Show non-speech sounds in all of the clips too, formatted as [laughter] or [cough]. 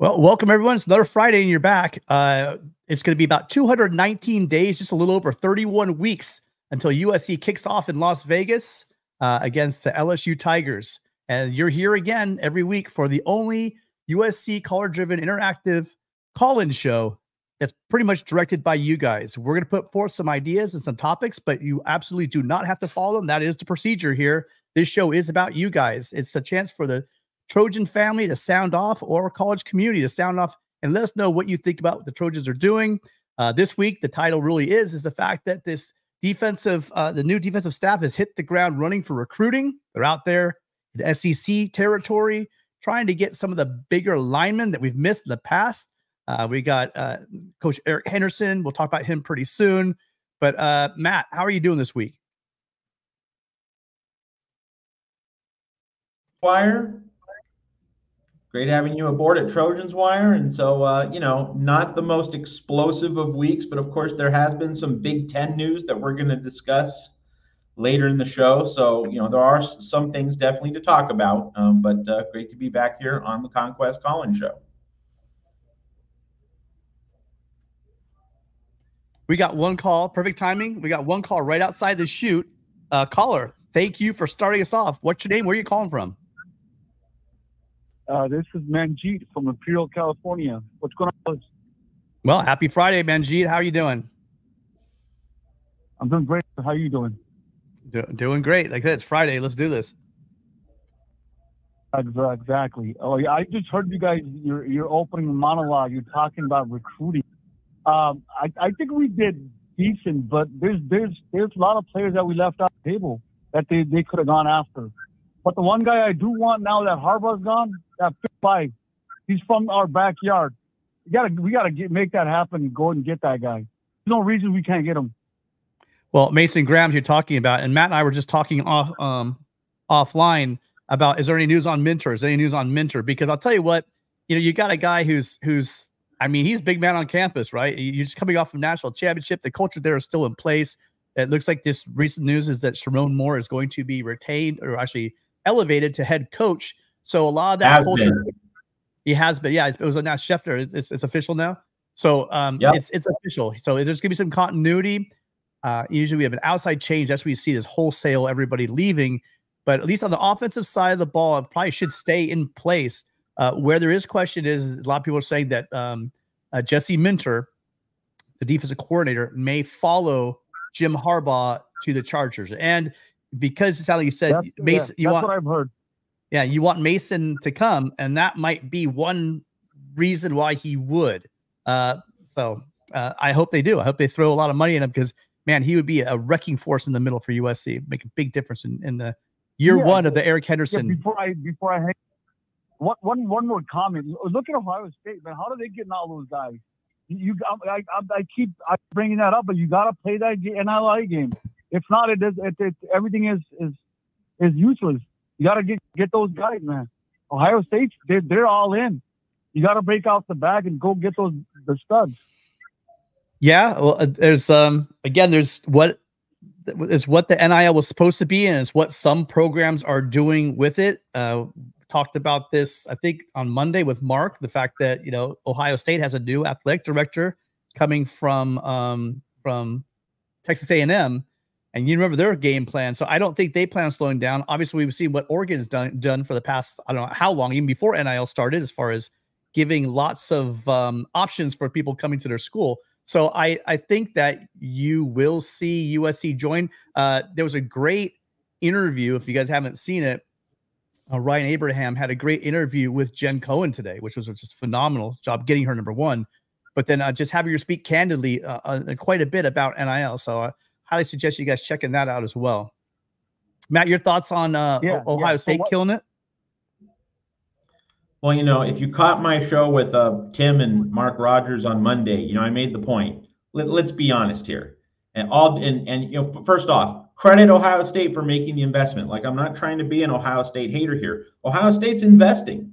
Well, welcome everyone. It's another Friday and you're back. Uh, it's going to be about 219 days, just a little over 31 weeks until USC kicks off in Las Vegas uh, against the LSU Tigers. And you're here again every week for the only USC caller driven interactive call in show that's pretty much directed by you guys. We're going to put forth some ideas and some topics, but you absolutely do not have to follow them. That is the procedure here. This show is about you guys. It's a chance for the Trojan family to sound off or college community to sound off and let us know what you think about what the Trojans are doing. Uh, this week, the title really is is the fact that this defensive, uh, the new defensive staff has hit the ground running for recruiting. They're out there in SEC territory trying to get some of the bigger linemen that we've missed in the past. Uh, we got uh, Coach Eric Henderson. We'll talk about him pretty soon. But uh, Matt, how are you doing this week? Wire great having you aboard at Trojans Wire. And so, uh, you know, not the most explosive of weeks, but of course, there has been some Big Ten news that we're going to discuss later in the show. So, you know, there are some things definitely to talk about. Um, but uh, great to be back here on the Conquest Call-In Show. We got one call, perfect timing. We got one call right outside the shoot. Uh, caller, thank you for starting us off. What's your name? Where are you calling from? Uh, this is Manjeet from Imperial, California. What's going on? Well, happy Friday, Manjeet. How are you doing? I'm doing great. How are you doing? Do- doing great. Like I said, it's Friday. Let's do this. Exactly. Oh, yeah, I just heard you guys your your opening monologue. You're talking about recruiting. Um, I, I think we did decent, but there's there's there's a lot of players that we left off the table that they, they could have gone after. But the one guy I do want now that Harbaugh's gone, that five, he's from our backyard. We gotta we gotta get, make that happen. Go and get that guy. There's no reason we can't get him. Well, Mason Graham, you're talking about, and Matt and I were just talking off um, offline about is there any news on Minter? Is there any news on Minter? Because I'll tell you what, you know, you got a guy who's who's I mean, he's big man on campus, right? You're just coming off from national championship. The culture there is still in place. It looks like this recent news is that Sherrone Moore is going to be retained or actually elevated to head coach. So a lot of that has culture, been. he has been. Yeah, it was now Schefter. It's, it's official now. So um, yep. it's it's official. So there's gonna be some continuity. Uh, usually we have an outside change. That's where you see this wholesale everybody leaving. But at least on the offensive side of the ball, it probably should stay in place. Uh, where there is question is a lot of people are saying that um, uh, Jesse Minter, the defensive coordinator, may follow Jim Harbaugh to the Chargers. And because it's how you said, that's, Mason, yeah, you want what I've heard. Yeah, you want Mason to come, and that might be one reason why he would. Uh, so uh, I hope they do. I hope they throw a lot of money in him because man, he would be a wrecking force in the middle for USC, make a big difference in, in the year yeah, one of the Eric Henderson. Yeah, before I before I hang, one, one, one more comment. Look at Ohio State, man. How do they getting all those guys? You, I, I, I keep I bringing that up, but you got to play that NLI game. If not, it is it, it, everything is is is useless. You got to get get those guys, man. Ohio State, they're they're all in. You got to break out the bag and go get those the studs. Yeah, well, uh, there's um again, there's what is what the NIL was supposed to be, and it's what some programs are doing with it. Uh, talked about this, I think, on Monday with Mark. The fact that you know Ohio State has a new athletic director coming from um, from Texas A&M, and you remember their game plan. So I don't think they plan on slowing down. Obviously, we've seen what Oregon's done done for the past I don't know how long, even before NIL started, as far as giving lots of um, options for people coming to their school. So I I think that you will see USC join. Uh, there was a great interview if you guys haven't seen it. Uh, Ryan Abraham had a great interview with Jen Cohen today, which was just phenomenal job getting her number one. But then uh, just having her speak candidly uh, uh quite a bit about NIL. So uh, highly suggest you guys checking that out as well. Matt, your thoughts on uh, yeah, Ohio yeah. State so killing it? Well, you know, if you caught my show with uh, Tim and Mark Rogers on Monday, you know, I made the point. Let, us be honest here, and all and and you know, first off, credit Ohio State for making the investment. Like I'm not trying to be an Ohio State hater here. Ohio State's investing,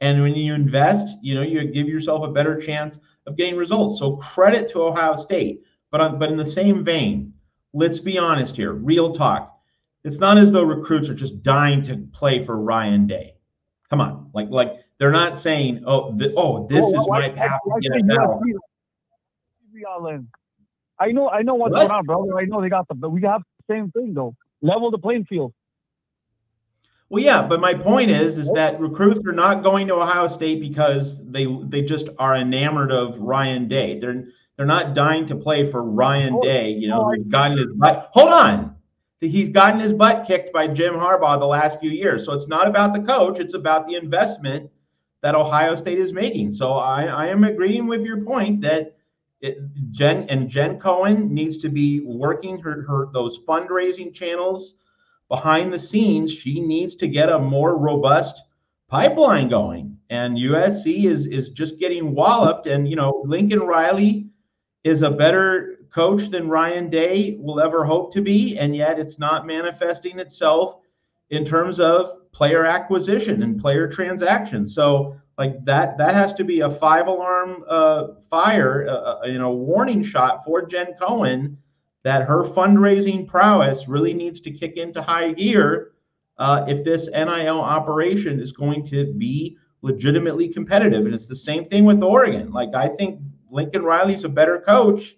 and when you invest, you know, you give yourself a better chance of getting results. So credit to Ohio State. But on, but in the same vein, let's be honest here, real talk. It's not as though recruits are just dying to play for Ryan Day. Come on, like like They're not saying, "Oh, th- oh, this Oh, is my path to say NFL." All in. I know, I know what's What? going on, brother. I know they got the, but we have the same thing though. Level the playing field. Well, yeah, but my point is, is that recruits are not going to Ohio State because they they just are enamored of Ryan Day. They're they're not dying to play for Ryan Oh, Day. You know, oh, I- who's gotten his butt. Hold on, he's gotten his butt kicked by Jim Harbaugh the last few years. So it's not about the coach; it's about the investment that Ohio State is making. So I I am agreeing with your point that. It, Jen and Jen Cohen needs to be working her, her those fundraising channels behind the scenes, she needs to get a more robust pipeline going. And USC is is just getting walloped. And you know, Lincoln Riley is a better coach than Ryan Day will ever hope to be, and yet it's not manifesting itself in terms of player acquisition and player transactions. So like that that has to be a five alarm uh, fire, uh, you know, warning shot for Jen Cohen that her fundraising prowess really needs to kick into high gear uh, if this NIL operation is going to be legitimately competitive. And it's the same thing with Oregon. Like I think Lincoln Riley's a better coach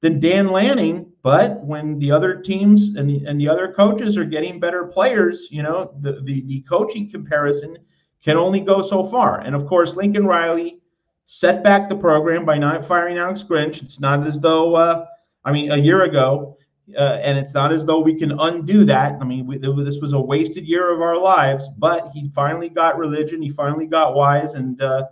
than Dan Lanning, but when the other teams and the and the other coaches are getting better players, you know, the the, the coaching comparison can only go so far. And of course, Lincoln Riley set back the program by not firing Alex Grinch. It's not as though uh, I mean, a year ago, uh, and it's not as though we can undo that. I mean, we, this was a wasted year of our lives, but he finally got religion. He finally got wise and uh,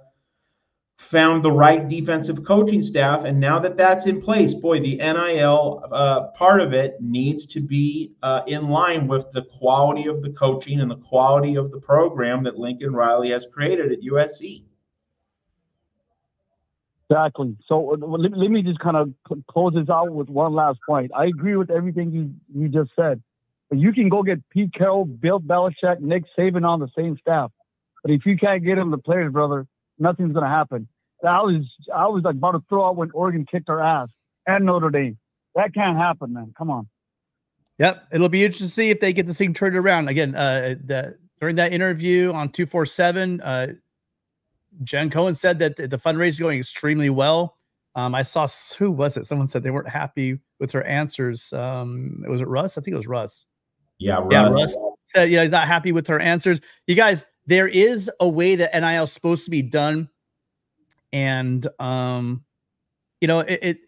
found the right defensive coaching staff. And now that that's in place, boy, the NIL uh, part of it needs to be uh, in line with the quality of the coaching and the quality of the program that Lincoln Riley has created at USC. Exactly. So uh, let, let me just kind of close this out with one last point. I agree with everything you, you just said. You can go get Pete Carroll, Bill Belichick, Nick Saban on the same staff. But if you can't get them the players, brother, nothing's going to happen. I was I was like about to throw out when Oregon kicked our ass and Notre Dame. That can't happen, man. Come on. Yep, it'll be interesting to see if they get this thing turned around again. Uh, the, during that interview on two four seven, uh, Jen Cohen said that the, the fundraiser is going extremely well. Um, I saw who was it? Someone said they weren't happy with her answers. Um, was it Russ? I think it was Russ. Yeah, Russ. Yeah, Russ said you know he's not happy with her answers. You guys, there is a way that NIL is supposed to be done, and um, you know it, it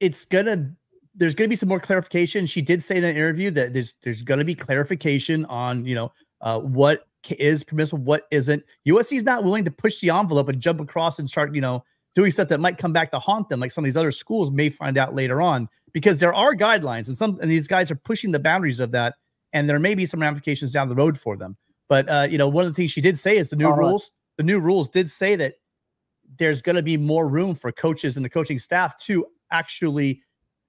it's gonna there's gonna be some more clarification. She did say in an interview that there's there's gonna be clarification on you know uh, what is permissible, what isn't. USC is not willing to push the envelope and jump across and start you know doing stuff that might come back to haunt them, like some of these other schools may find out later on, because there are guidelines and some and these guys are pushing the boundaries of that and there may be some ramifications down the road for them. But uh, you know, one of the things she did say is the new All right. rules. The new rules did say that there's going to be more room for coaches and the coaching staff to actually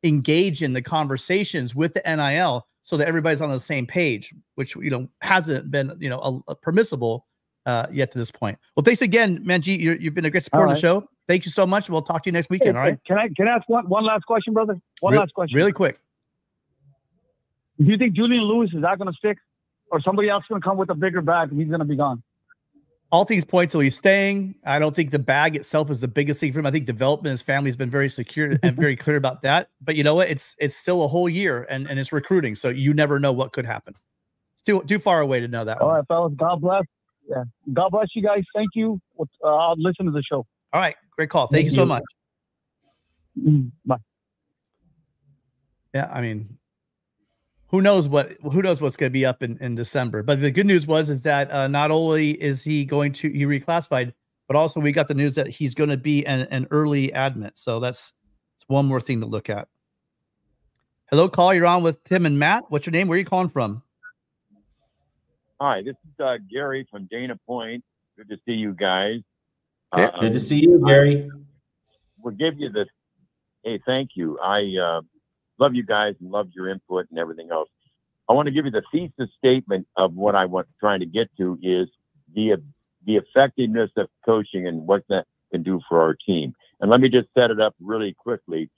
engage in the conversations with the NIL, so that everybody's on the same page, which you know hasn't been you know a, a permissible uh, yet to this point. Well, thanks again, Manji. you you've been a great supporter All of the show. Thank you so much. We'll talk to you next weekend. All right, Can I can I ask one, one last question, brother? One Re- last question. really quick. Do you think Julian Lewis is that going to stick, or somebody else going to come with a bigger bag and he's going to be gone? all things point to he's staying. I don't think the bag itself is the biggest thing for him. I think development, his family's been very secure [laughs] and very clear about that. But you know what? It's it's still a whole year and, and it's recruiting. So you never know what could happen. It's too too far away to know that All one. right, fellas. God bless. Yeah. God bless you guys. Thank you. Uh, I'll listen to the show. All right, great call. Thank, you so you. much. Mm, Bye. Yeah, I mean, who knows what who knows what's going to be up in, in December. But the good news was is that uh, not only is he going to he reclassified, but also we got the news that he's going to be an, an early admit. So that's, that's one more thing to look at. Hello, call. You're on with Tim and Matt. What's your name? Where are you calling from? Hi, this is uh, Gary from Dana Point. Good to see you guys. Yeah, Uh, Good to see you, Gary. we'll give you the. Hey, thank you. I uh, love you guys and love your input and everything else. I want to give you the thesis statement of what I want trying to get to is the the effectiveness of coaching and what that can do for our team. And let me just set it up really quickly.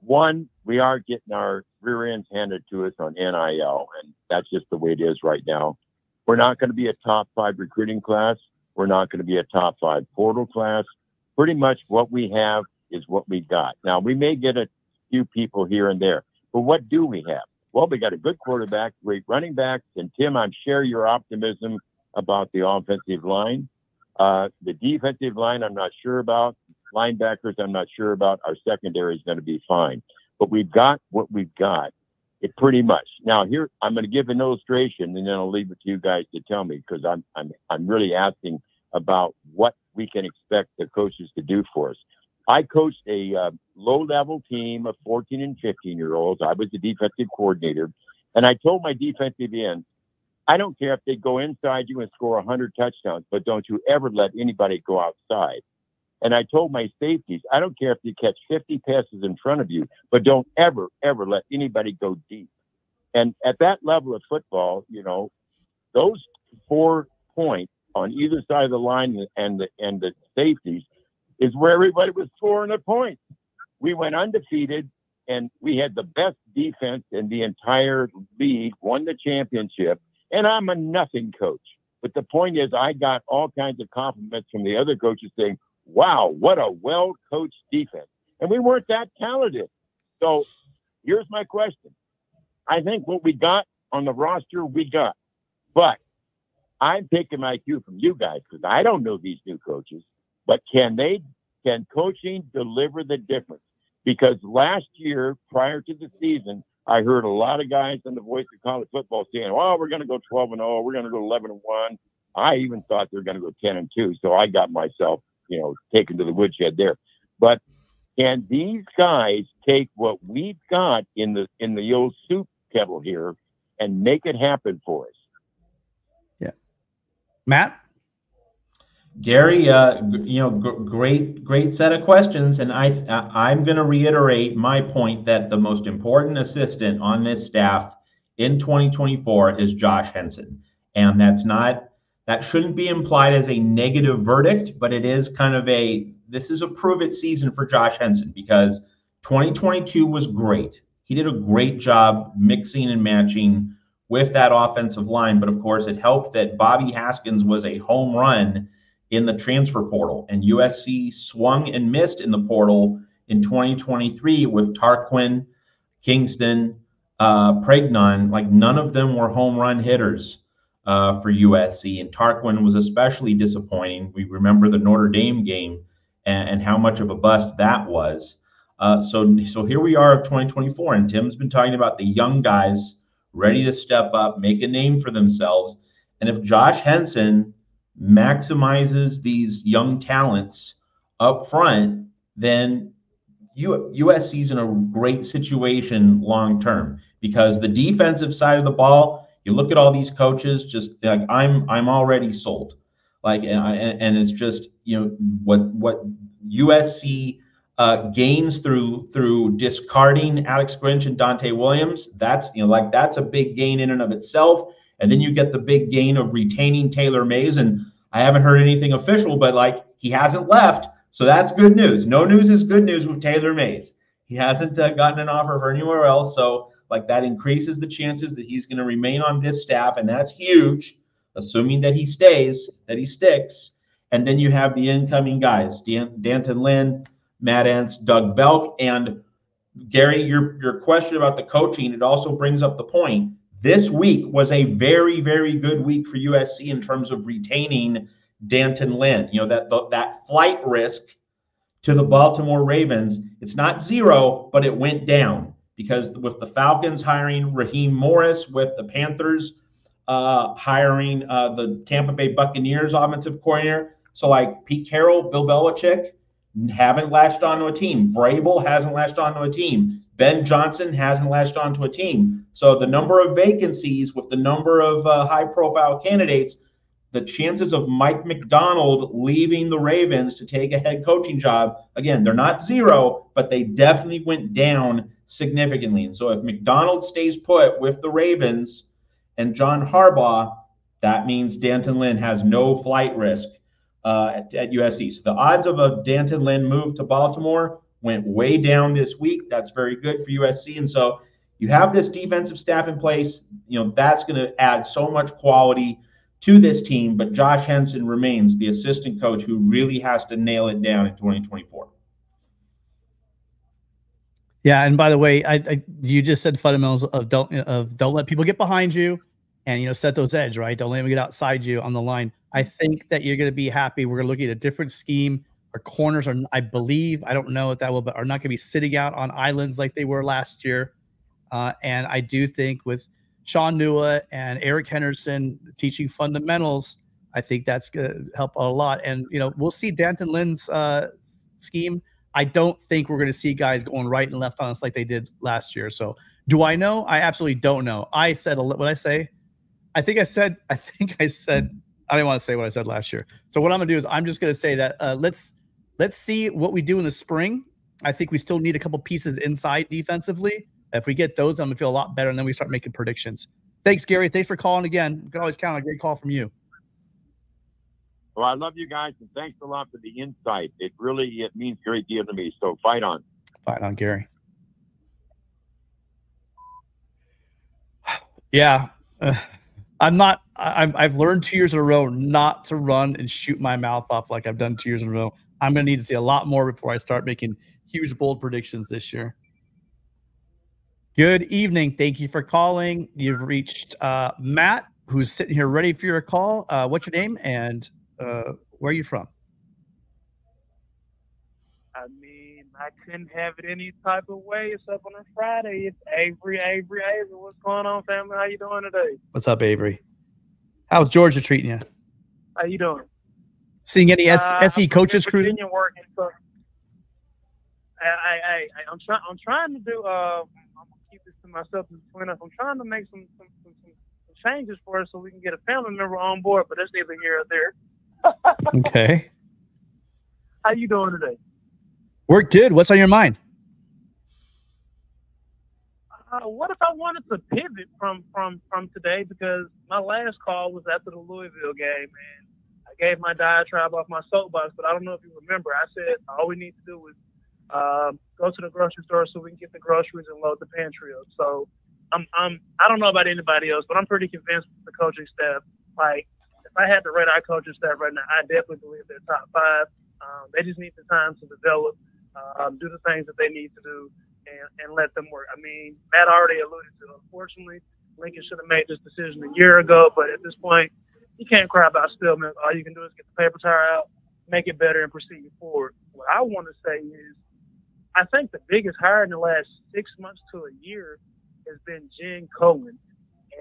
One, we are getting our rear ends handed to us on NIL, and that's just the way it is right now. We're not going to be a top five recruiting class. We're not going to be a top five portal class. Pretty much what we have is what we got. Now, we may get a few people here and there, but what do we have? Well, we got a good quarterback, great running backs, and Tim, I'm share your optimism about the offensive line. Uh, the defensive line, I'm not sure about. Linebackers, I'm not sure about. Our secondary is going to be fine, but we've got what we've got. It pretty much. Now here, I'm going to give an illustration, and then I'll leave it to you guys to tell me because I'm I'm I'm really asking about what we can expect the coaches to do for us. I coached a uh, low level team of 14 and 15 year olds. I was the defensive coordinator. And I told my defensive ends, I don't care if they go inside you and score 100 touchdowns, but don't you ever let anybody go outside. And I told my safeties, I don't care if you catch 50 passes in front of you, but don't ever, ever let anybody go deep. And at that level of football, you know, those four points on either side of the line and the and the safeties is where everybody was scoring a point. We went undefeated and we had the best defense in the entire league, won the championship. And I'm a nothing coach. But the point is, I got all kinds of compliments from the other coaches saying, wow, what a well coached defense. And we weren't that talented. So here's my question I think what we got on the roster, we got. But I'm taking my cue from you guys because I don't know these new coaches. But can they, can coaching deliver the difference? Because last year, prior to the season, I heard a lot of guys in the voice of college football saying, "Oh, we're going to go 12 and 0. We're going to go 11 and 1." I even thought they were going to go 10 and 2. So I got myself, you know, taken to the woodshed there. But can these guys take what we've got in the in the old soup kettle here and make it happen for us? Yeah, Matt. Gary, uh, you know, great, great set of questions, and I, I'm going to reiterate my point that the most important assistant on this staff in 2024 is Josh Henson, and that's not that shouldn't be implied as a negative verdict, but it is kind of a this is a prove it season for Josh Henson because 2022 was great. He did a great job mixing and matching with that offensive line, but of course, it helped that Bobby Haskins was a home run in the transfer portal. And USC swung and missed in the portal in 2023 with Tarquin, Kingston, uh, Pregnon. Like none of them were home run hitters uh, for USC. And Tarquin was especially disappointing. We remember the Notre Dame game and, and how much of a bust that was. Uh, so, so here we are of 2024, and Tim's been talking about the young guys ready to step up, make a name for themselves. And if Josh Henson maximizes these young talents up front, then U- USC's in a great situation long term because the defensive side of the ball, you look at all these coaches, just like I'm, I'm already sold. Like, and, and it's just you know what what USC uh, gains through through discarding Alex Grinch and Donte Williams. That's you know like that's a big gain in and of itself. And then you get the big gain of retaining Taylor Mays. And I haven't heard anything official, but like he hasn't left. So that's good news. No news is good news with Taylor Mays. He hasn't uh, gotten an offer for anywhere else. So like that increases the chances that he's going to remain on this staff. And that's huge, assuming that he stays, that he sticks. And then you have the incoming guys, Dan- D'Anton Lynn, Matt Entz, Doug Belk. And Gary, your, your question about the coaching, it also brings up the point this week was a very, very good week for USC in terms of retaining D'Anton Lynn. You know, that that flight risk to the Baltimore Ravens, it's not zero, but it went down because with the Falcons hiring Raheem Morris, with the Panthers uh, hiring uh, the Tampa Bay Buccaneers offensive coordinator. So like Pete Carroll, Bill Belichick haven't latched onto a team. Vrabel hasn't latched onto a team. Ben Johnson hasn't latched onto a team. So the number of vacancies with the number of uh, high profile candidates, the chances of Mike Macdonald leaving the Ravens to take a head coaching job, again, they're not zero, but they definitely went down significantly. And so if McDonald stays put with the Ravens and John Harbaugh, that means D'Anton Lynn has no flight risk uh, at, at USC. So the odds of a D'Anton Lynn move to Baltimore went way down this week. That's very good for USC. And so you have this defensive staff in place. You know, that's going to add so much quality to this team, but Josh Henson remains the assistant coach who really has to nail it down in 2024. Yeah, and by the way, I, I you just said fundamentals of don't of don't let people get behind you, and you know set those edge right. Don't let them get outside you on the line. I think that you're going to be happy. We're going to look at a different scheme. Our corners are, I believe, I don't know if that will, but are not going to be sitting out on islands like they were last year. Uh, and I do think with Sean Nua and Eric Henderson teaching fundamentals, I think that's going to help a lot. And you know, we'll see D'Anton Lynn's uh, scheme I don't think we're going to see guys going right and left on us like they did last year. So, do I know? I absolutely don't know. I said what I say. I think I said. [laughs] I think I said. I didn't want to say what I said last year. So what I'm going to do is I'm just going to say that uh, let's let's see what we do in the spring. I think we still need a couple pieces inside defensively. If we get those, I'm going to feel a lot better, and then we start making predictions. Thanks, Gary. Thanks for calling again. You can always count on a great call from you. Well, I love you guys, and thanks a lot for the insight. It really it means a great deal to me. So fight on. Fight on, Gary. [sighs] Yeah, uh, [sighs] I'm not. I'm, I've learned two years in a row not to run and shoot my mouth off like I've done two years in a row. I'm going to need to see a lot more before I start making huge bold predictions this year. Good evening. Thank you for calling. You've reached uh, Matt, who's sitting here ready for your call. Uh, what's your name and uh, where are you from? I mean, I couldn't have it any type of way except on a Friday. It's Avery, Avery, Avery. What's going on, family? How you doing today? What's up, Avery? How's Georgia treating you? How you doing? Seeing any uh, SE coaches cruising? Working, so I, I, I, I'm trying. I'm trying to do. Uh, I'm gonna keep this to myself between us. I'm trying to make some some, some, some changes for us so we can get a family member on board. But that's neither here or there [laughs] okay. How you doing today? We're good. What's on your mind? Uh, what if I wanted to pivot from from from today because my last call was after the Louisville game and gave my diatribe off my soapbox, but I don't know if you remember. I said all we need to do is um, go to the grocery store so we can get the groceries and load the pantry up. So I'm I'm I don't know about anybody else, but I'm pretty convinced the coaching staff like if I had the red eye coaching staff right now, I definitely believe they're top five. Um, they just need the time to develop, um, do the things that they need to do, and, and let them work. I mean, Matt already alluded to. Unfortunately, Lincoln should have made this decision a year ago, but at this point, you can't cry about spilled milk. All you can do is get the paper towel out, make it better, and proceed forward. What I want to say is, I think the biggest hire in the last six months to a year has been Jen Cohen.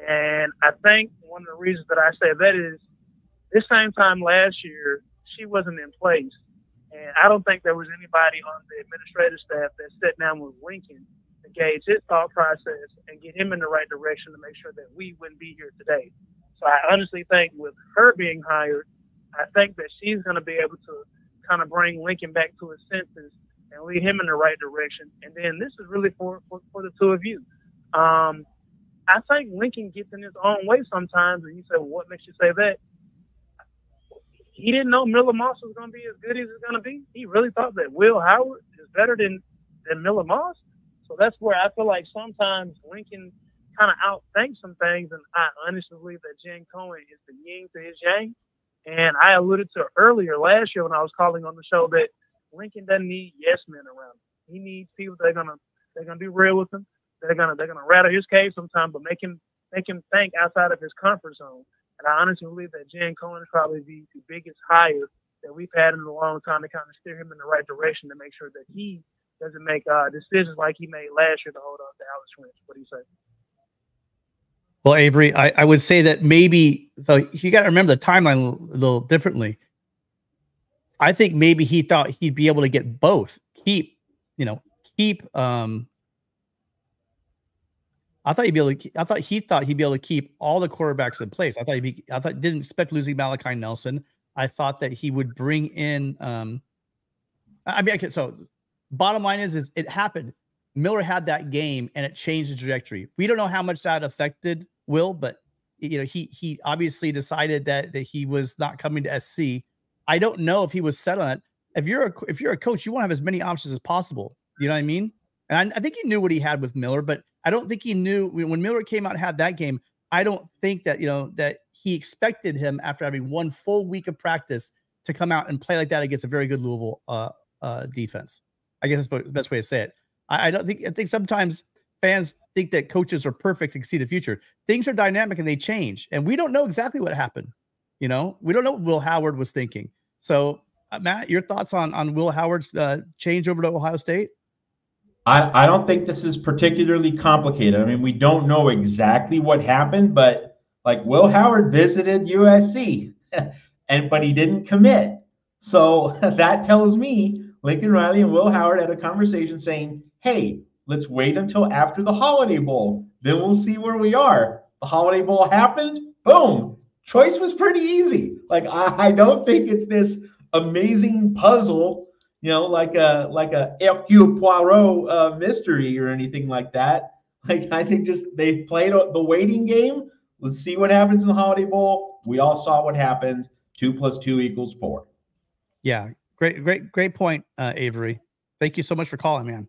And I think one of the reasons that I say that is this same time last year, she wasn't in place. And I don't think there was anybody on the administrative staff that sat down with Lincoln to gauge his thought process and get him in the right direction to make sure that we wouldn't be here today. So I honestly think with her being hired, I think that she's going to be able to kind of bring Lincoln back to his senses and lead him in the right direction. And then this is really for, for, for the two of you. Um, I think Lincoln gets in his own way sometimes, and you say, well, what makes you say that? he didn't know Miller Moss was going to be as good as he's going to be. He really thought that Will Howard is better than than Miller Moss. So that's where I feel like sometimes Lincoln kind of outthinks some things, and I honestly believe that Jen Cohen is the yin to his yang. And I alluded to earlier last year when I was calling on the show that Lincoln doesn't need yes men around him. He needs people that are gonna they're gonna be real with him. They're gonna they're gonna rattle his cage sometimes, but make him make him think outside of his comfort zone. And I honestly believe that Jen Cohen is probably the, the biggest hire that we've had in a long time to kind of steer him in the right direction to make sure that he doesn't make uh, decisions like he made last year to hold on to Alex Grinch. What do you say? Well, Avery, I, I would say that maybe so you got to remember the timeline a little differently. I think maybe he thought he'd be able to get both, keep, you know, keep um I thought he'd be able to. I thought he thought he'd be able to keep all the quarterbacks in place. I thought he'd be. I thought didn't expect losing Malachi Nelson. I thought that he would bring in. um I mean, okay. So, bottom line is, is it happened. Miller had that game and it changed the trajectory. We don't know how much that affected Will, but you know he he obviously decided that that he was not coming to SC. I don't know if he was set on it. If you're a if you're a coach, you want to have as many options as possible. You know what I mean? And I, I, think he knew what he had with Miller, but I don't think he knew when Miller came out and had that game. I don't think that you know that he expected him after having one full week of practice to come out and play like that against a very good Louisville uh, uh, defense. I guess that's the best way to say it. I, I don't think I think sometimes fans think that coaches are perfect and see the future. Things are dynamic and they change, and we don't know exactly what happened. You know, we don't know what Will Howard was thinking. So, uh, Matt, your thoughts on on Will Howard's uh, change over to Ohio State? I, I don't think this is particularly complicated. I mean, we don't know exactly what happened, but like Will Howard visited USC, [laughs] and but he didn't commit. So [laughs] that tells me Lincoln Riley and Will Howard had a conversation saying, "Hey, let's wait until after the Holiday Bowl. Then we'll see where we are." The Holiday Bowl happened. Boom. Choice was pretty easy. Like I, I don't think it's this amazing puzzle you know, like a like a Hercule Poirot uh, mystery or anything like that. Like I think just they played the waiting game. Let's see what happens in the Holiday Bowl. We all saw what happened. Two plus two equals four. Yeah, great, great, great point, uh, Avery. Thank you so much for calling, man.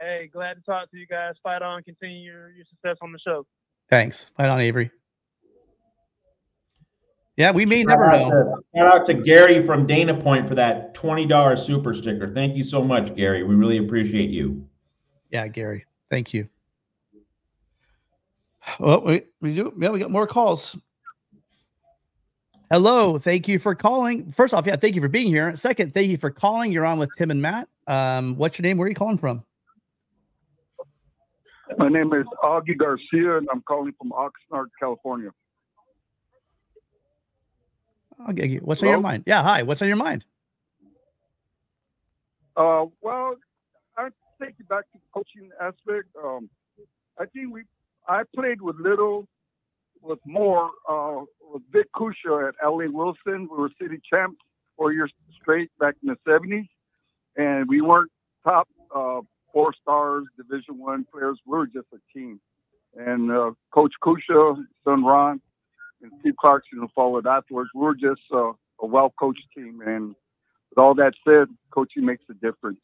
Hey, glad to talk to you guys. Fight on, continue your, your success on the show. Thanks. Fight on, Avery. Yeah, we may shout never know. To, shout out to Gary from Dana Point for that $20 super sticker. Thank you so much, Gary. We really appreciate you. Yeah, Gary. Thank you. Well, we, we do. Yeah, we got more calls. Hello. Thank you for calling. First off, yeah, thank you for being here. Second, thank you for calling. You're on with Tim and Matt. Um, what's your name? Where are you calling from? My name is Augie Garcia, and I'm calling from Oxnard, California. Okay, what's Hello? on your mind? Yeah, hi. What's on your mind? Uh, well, I take you back to the coaching aspect. Um, I think we, I played with little, with more, uh, with Vic Cuccia at LA Wilson. We were city champs four years straight back in the '70s, and we weren't top uh, four stars, Division One players. We were just a team. And uh, Coach Cuccia, son Ron, and Steve Clarkson followed afterwards. We are just uh, a well coached team. And with all that said, coaching makes a difference.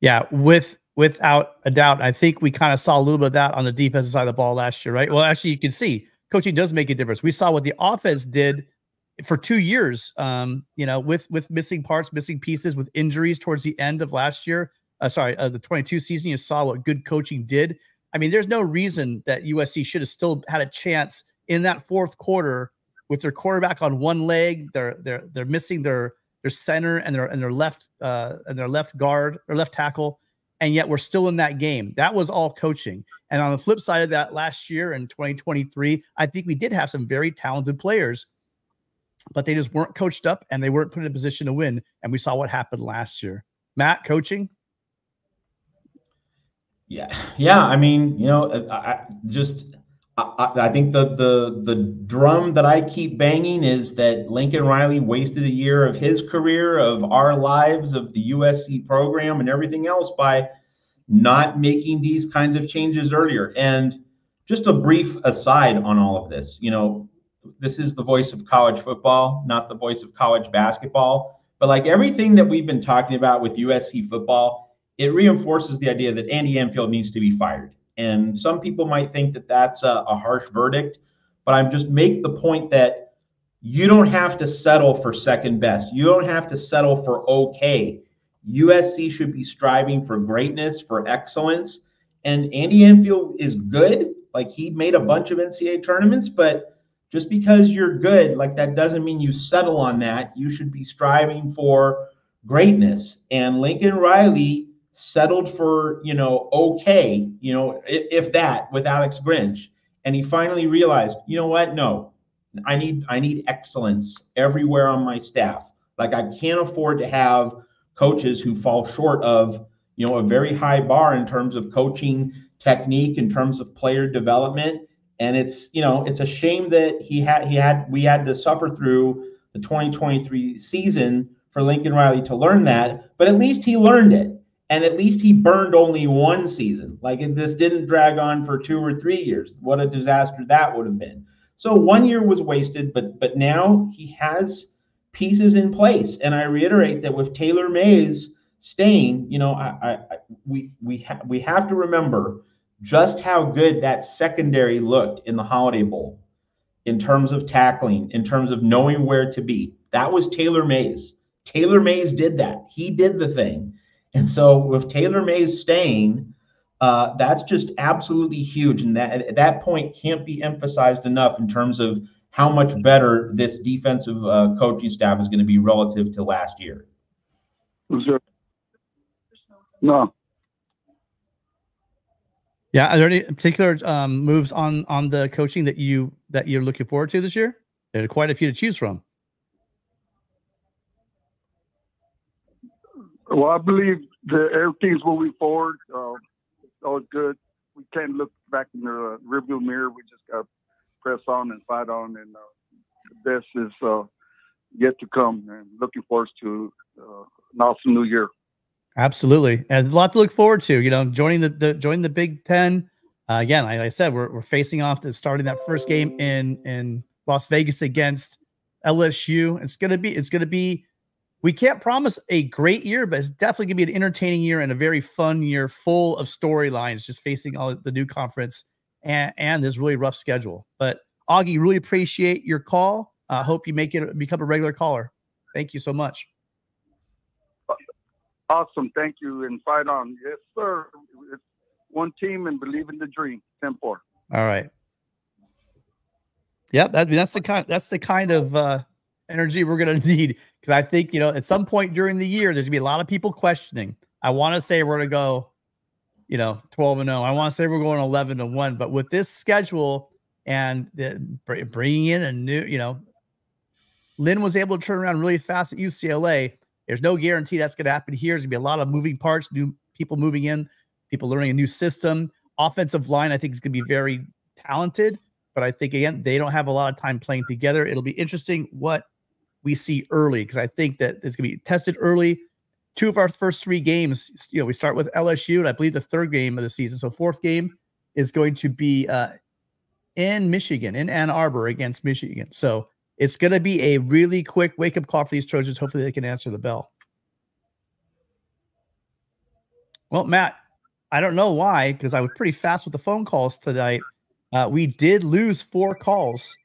Yeah, with without a doubt. I think we kind of saw a little bit of that on the defensive side of the ball last year, right? Well, actually, you can see coaching does make a difference. We saw what the offense did for two years, um, you know, with with missing parts, missing pieces, with injuries towards the end of last year. Uh, sorry, uh, the 22 season. You saw what good coaching did. I mean, there's no reason that USC should have still had a chance in that fourth quarter with their quarterback on one leg. They're they're they're missing their their center and their and their left uh and their left guard or left tackle, and yet we're still in that game. That was all coaching. And on the flip side of that, last year in 2023, I think we did have some very talented players, but they just weren't coached up and they weren't put in a position to win. And we saw what happened last year. Matt, coaching. Yeah, yeah. I mean, you know, uh, I, just I, I, think the the the drum that I keep banging is that Lincoln Riley wasted a year of his career, of our lives, of the USC program, and everything else by not making these kinds of changes earlier. And just a brief aside on all of this, you know, this is the voice of college football, not the voice of college basketball. But like everything that we've been talking about with USC football it reinforces the idea that Andy Enfield needs to be fired. And some people might think that that's a, a harsh verdict, but I'm just make the point that you don't have to settle for second best. You don't have to settle for okay. USC should be striving for greatness, for excellence. And Andy Enfield is good. Like he made a bunch of NCAA tournaments, but just because you're good, like that doesn't mean you settle on that. You should be striving for greatness. And Lincoln Riley settled for, you know, okay, you know, if, if that with Alex Grinch. And he finally realized, you know what? No, I need I need excellence everywhere on my staff. Like I can't afford to have coaches who fall short of, you know, a very high bar in terms of coaching technique, in terms of player development. And it's, you know, it's a shame that he had he had we had to suffer through the 2023 season for Lincoln Riley to learn that, but at least he learned it and at least he burned only one season. Like this didn't drag on for two or three years. What a disaster that would have been. So one year was wasted, but but now he has pieces in place. And I reiterate that with Taylor Mays staying, you know, I, I we we ha- we have to remember just how good that secondary looked in the Holiday Bowl in terms of tackling, in terms of knowing where to be. That was Taylor Mays. Taylor Mays did that. He did the thing. And so with Taylor Mays staying, uh, that's just absolutely huge. And that at that point can't be emphasized enough in terms of how much better this defensive uh, coaching staff is going to be relative to last year. No. Yeah, are there any particular um, moves on on the coaching that you that you're looking forward to this year? There are quite a few to choose from. Well, I believe that everything's moving forward. Uh, all good. We can't look back in the rearview mirror. We just got to press on and fight on, and uh, the best is uh, yet to come. And looking forward to uh, an awesome new year. Absolutely, and a lot to look forward to. You know, joining the, the joining the Big Ten uh, again. Like I said, we're, we're facing off to starting that first game in in Las Vegas against LSU. It's gonna be it's gonna be. We can't promise a great year, but it's definitely gonna be an entertaining year and a very fun year, full of storylines. Just facing all the new conference and and this really rough schedule. But Augie, really appreciate your call. I uh, hope you make it become a regular caller. Thank you so much. Awesome. Thank you. And fight on. Yes, sir. It's one team and believe in the dream. 10 4. All right. Yep. That, that's the kind that's the kind of uh, energy we're gonna [laughs] need. Because I think, you know, at some point during the year, there's gonna be a lot of people questioning. I want to say we're gonna go, you know, 12 and 0. I want to say we're going 11 to 1. But with this schedule and the, bringing in a new, you know, Lynn was able to turn around really fast at UCLA there's no guarantee that's going to happen here. There's going to be a lot of moving parts, new people moving in, people learning a new system. Offensive line, I think, is going to be very talented, but I think again they don't have a lot of time playing together. It'll be interesting what we see early because I think that it's going to be tested early. Two of our first three games, you know, we start with LSU, and I believe the third game of the season. So fourth game is going to be uh, in Michigan, in Ann Arbor against Michigan. So it's going to be a really quick wake up call for these Trojans. Hopefully, they can answer the bell. Well, Matt, I don't know why, because I was pretty fast with the phone calls tonight. Uh, we did lose four calls.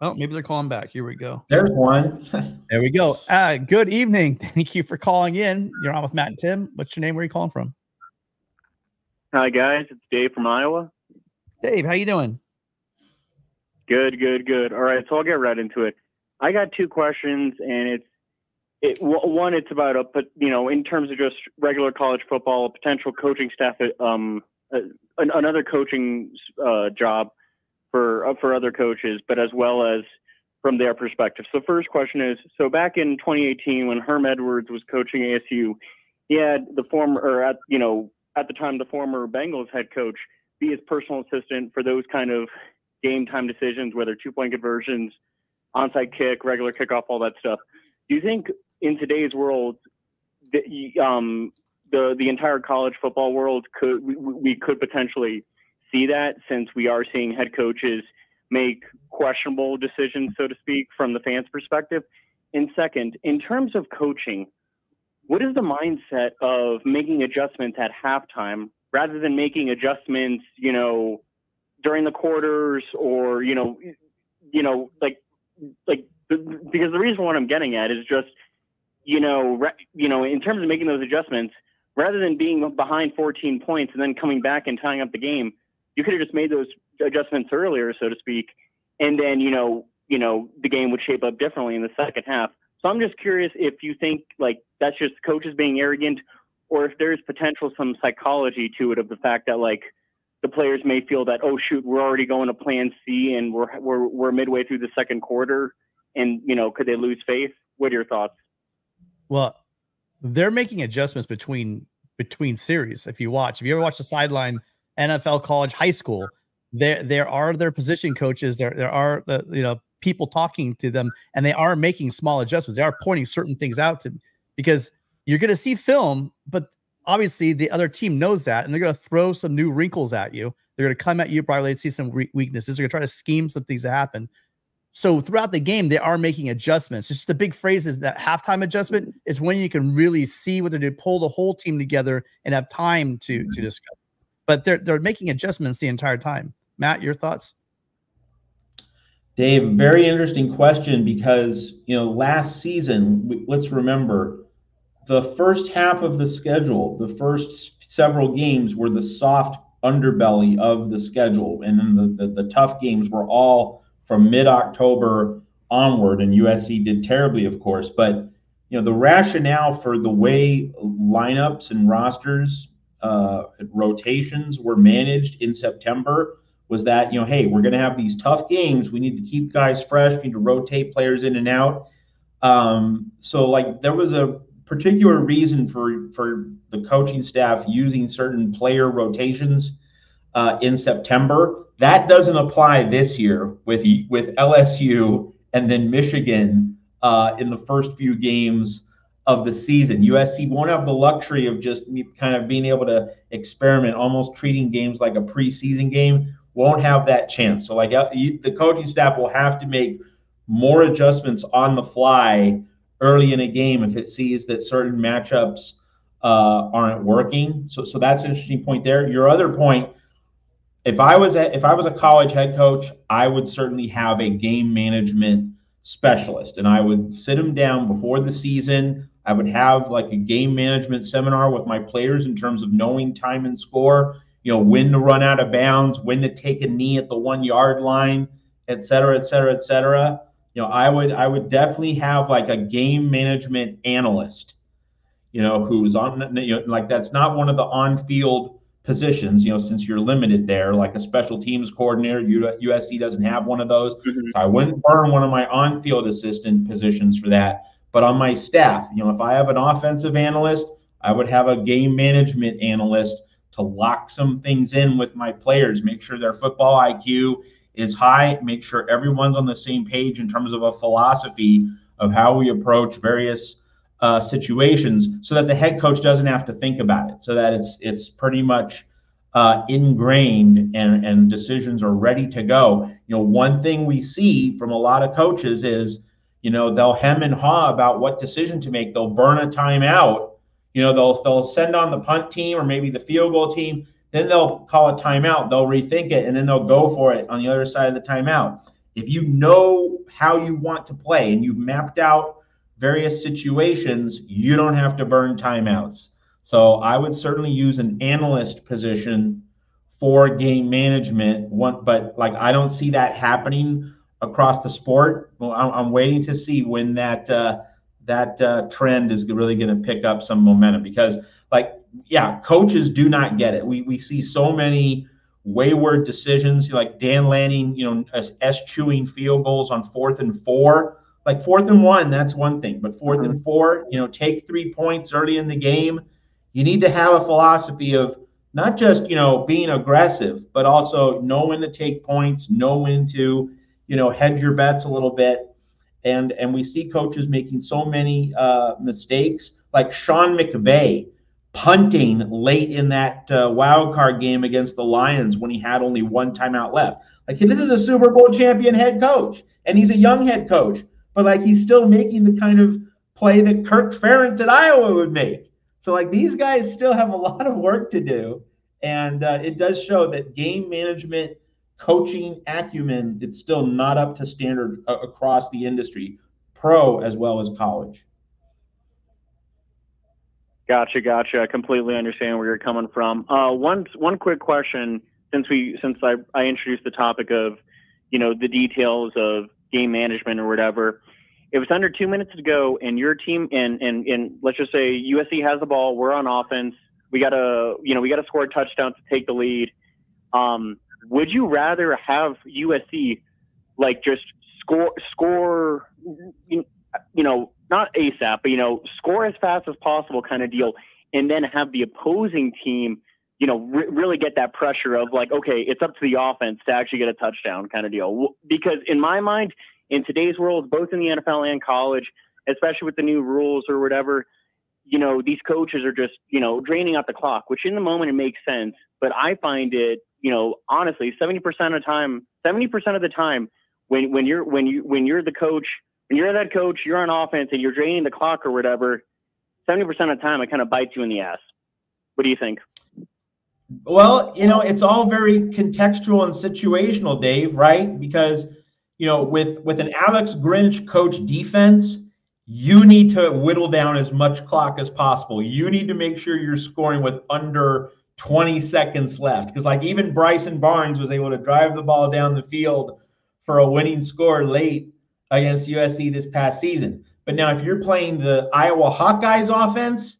Oh, maybe they're calling back. Here we go. There's one. [laughs] there we go. Uh, good evening. [laughs] Thank you for calling in. You're on with Matt and Tim. What's your name? Where are you calling from? Hi guys, it's Dave from Iowa. Dave, how you doing? Good, good, good. All right, so I'll get right into it. I got two questions, and it's it, one. It's about a, but you know, in terms of just regular college football, a potential coaching staff, um, uh, another coaching uh, job for uh, for other coaches, but as well as from their perspective. So, first question is: so back in 2018, when Herm Edwards was coaching ASU, he had the former, or at you know, at the time, the former Bengals head coach be his personal assistant for those kind of game time decisions, whether two point conversions, onside kick, regular kickoff, all that stuff. Do you think in today's world, the, um, the the entire college football world could we, we could potentially see that since we are seeing head coaches make questionable decisions, so to speak, from the fans' perspective? And second, in terms of coaching, what is the mindset of making adjustments at halftime rather than making adjustments, you know, during the quarters or you know you know like like because the reason what I'm getting at is just you know re, you know in terms of making those adjustments rather than being behind 14 points and then coming back and tying up the game you could have just made those adjustments earlier so to speak and then you know you know the game would shape up differently in the second half. So I'm just curious if you think like that's just coaches being arrogant or if there's potential some psychology to it of the fact that like the players may feel that oh shoot we're already going to plan C and we're we're we're midway through the second quarter and you know could they lose faith? What are your thoughts? Well they're making adjustments between between series if you watch. If you ever watch the sideline NFL college high school there there are their position coaches there there are uh, you know people talking to them and they are making small adjustments. They are pointing certain things out to because you're going to see film but obviously the other team knows that and they're going to throw some new wrinkles at you. They're going to come at you probably see some weaknesses. They're going to try to scheme some things to happen. So throughout the game, they are making adjustments. Just the big phrase is that halftime adjustment mm-hmm. is when you can really see what they're doing, pull the whole team together and have time to to mm-hmm. discuss. but they're they're making adjustments the entire time. Matt, your thoughts? Dave, very interesting question because you know last season, let's remember the first half of the schedule, the first several games were the soft underbelly of the schedule, and then the, the, the tough games were all from mid October onward, and USC did terribly, of course. But you know the rationale for the way lineups and rosters uh, rotations were managed in September was that you know hey we're going to have these tough games. We need to keep guys fresh. We need to rotate players in and out. Um, so like there was a particular reason for for the coaching staff using certain player rotations uh, in September that doesn't apply this year with with LSU and then Michigan uh, in the first few games of the season. USC won't have the luxury of just kind of being able to experiment, almost treating games like a preseason game won't have that chance. So like uh, the coaching staff will have to make more adjustments on the fly early in a game if it sees that certain matchups uh, aren't working. So so that's an interesting point there. Your other point, if I was a, if I was a college head coach, I would certainly have a game management specialist and I would sit them down before the season. I would have like a game management seminar with my players in terms of knowing time and score you know, when to run out of bounds, when to take a knee at the one yard line, et cetera, et cetera, et cetera. You know, I would I would definitely have like a game management analyst, you know, who's on you know, like that's not one of the on-field positions, you know, since you're limited there, like a special teams coordinator. You USC doesn't have one of those. Mm-hmm. So I wouldn't burn one of my on-field assistant positions for that. But on my staff, you know, if I have an offensive analyst, I would have a game management analyst to lock some things in with my players, make sure their football IQ is high, make sure everyone's on the same page in terms of a philosophy of how we approach various uh, situations, so that the head coach doesn't have to think about it, so that it's it's pretty much uh, ingrained and and decisions are ready to go. You know, one thing we see from a lot of coaches is, you know, they'll hem and haw about what decision to make. They'll burn a timeout you know, they'll they'll send on the punt team or maybe the field goal team. Then they'll call a timeout. They'll rethink it and then they'll go for it on the other side of the timeout. If you know how you want to play and you've mapped out various situations, you don't have to burn timeouts. So I would certainly use an analyst position for game management. One, but like I don't see that happening across the sport. I'm waiting to see when that uh, that uh, trend is really going to pick up some momentum because, like, yeah, coaches do not get it. We we see so many wayward decisions, like Dan Lanning, you know, eschewing field goals on fourth and four. Like fourth and one, that's one thing, but 4th mm-hmm. and four, you know, take three points early in the game. You need to have a philosophy of not just you know being aggressive, but also know when to take points, know when to you know hedge your bets a little bit and and we see coaches making so many uh, mistakes, like Sean McVay punting late in that uh, wild card game against the Lions when he had only one timeout left. Like this is a Super Bowl champion head coach, and he's a young head coach, but like he's still making the kind of play that Kirk Ferentz at Iowa would make. So like these guys still have a lot of work to do, and uh, it does show that game management coaching acumen, it's still not up to standard uh, across the industry, pro as well as college. Gotcha, gotcha. I completely understand where you're coming from. Uh, one one quick question, since we since I, I introduced the topic of, you know, the details of game management or whatever. If it's under two minutes to go and your team and and and let's just say USC has the ball, we're on offense, we gotta you know we gotta score a touchdown to take the lead. Um, would you rather have USC like just score score you know not ASAP but you know score as fast as possible kind of deal and then have the opposing team you know re- really get that pressure of like okay it's up to the offense to actually get a touchdown kind of deal. Because in my mind in today's world both in the NFL and college especially with the new rules or whatever you know these coaches are just you know draining out the clock which in the moment it makes sense but I find it you know, honestly, 70% of the time, 70% of the time when, when you're, when you, when you're the coach, you're that coach, you're on offense and you're draining the clock or whatever, 70% of the time it kind of bites you in the ass. What do you think? Well, you know, it's all very contextual and situational, Dave, right? Because you know, with with an Alex Grinch coach defense, you need to whittle down as much clock as possible. You need to make sure you're scoring with under 20 seconds left. Because like even Bryson Barnes was able to drive the ball down the field for a winning score late against USC this past season. But now if you're playing the Iowa Hawkeyes offense,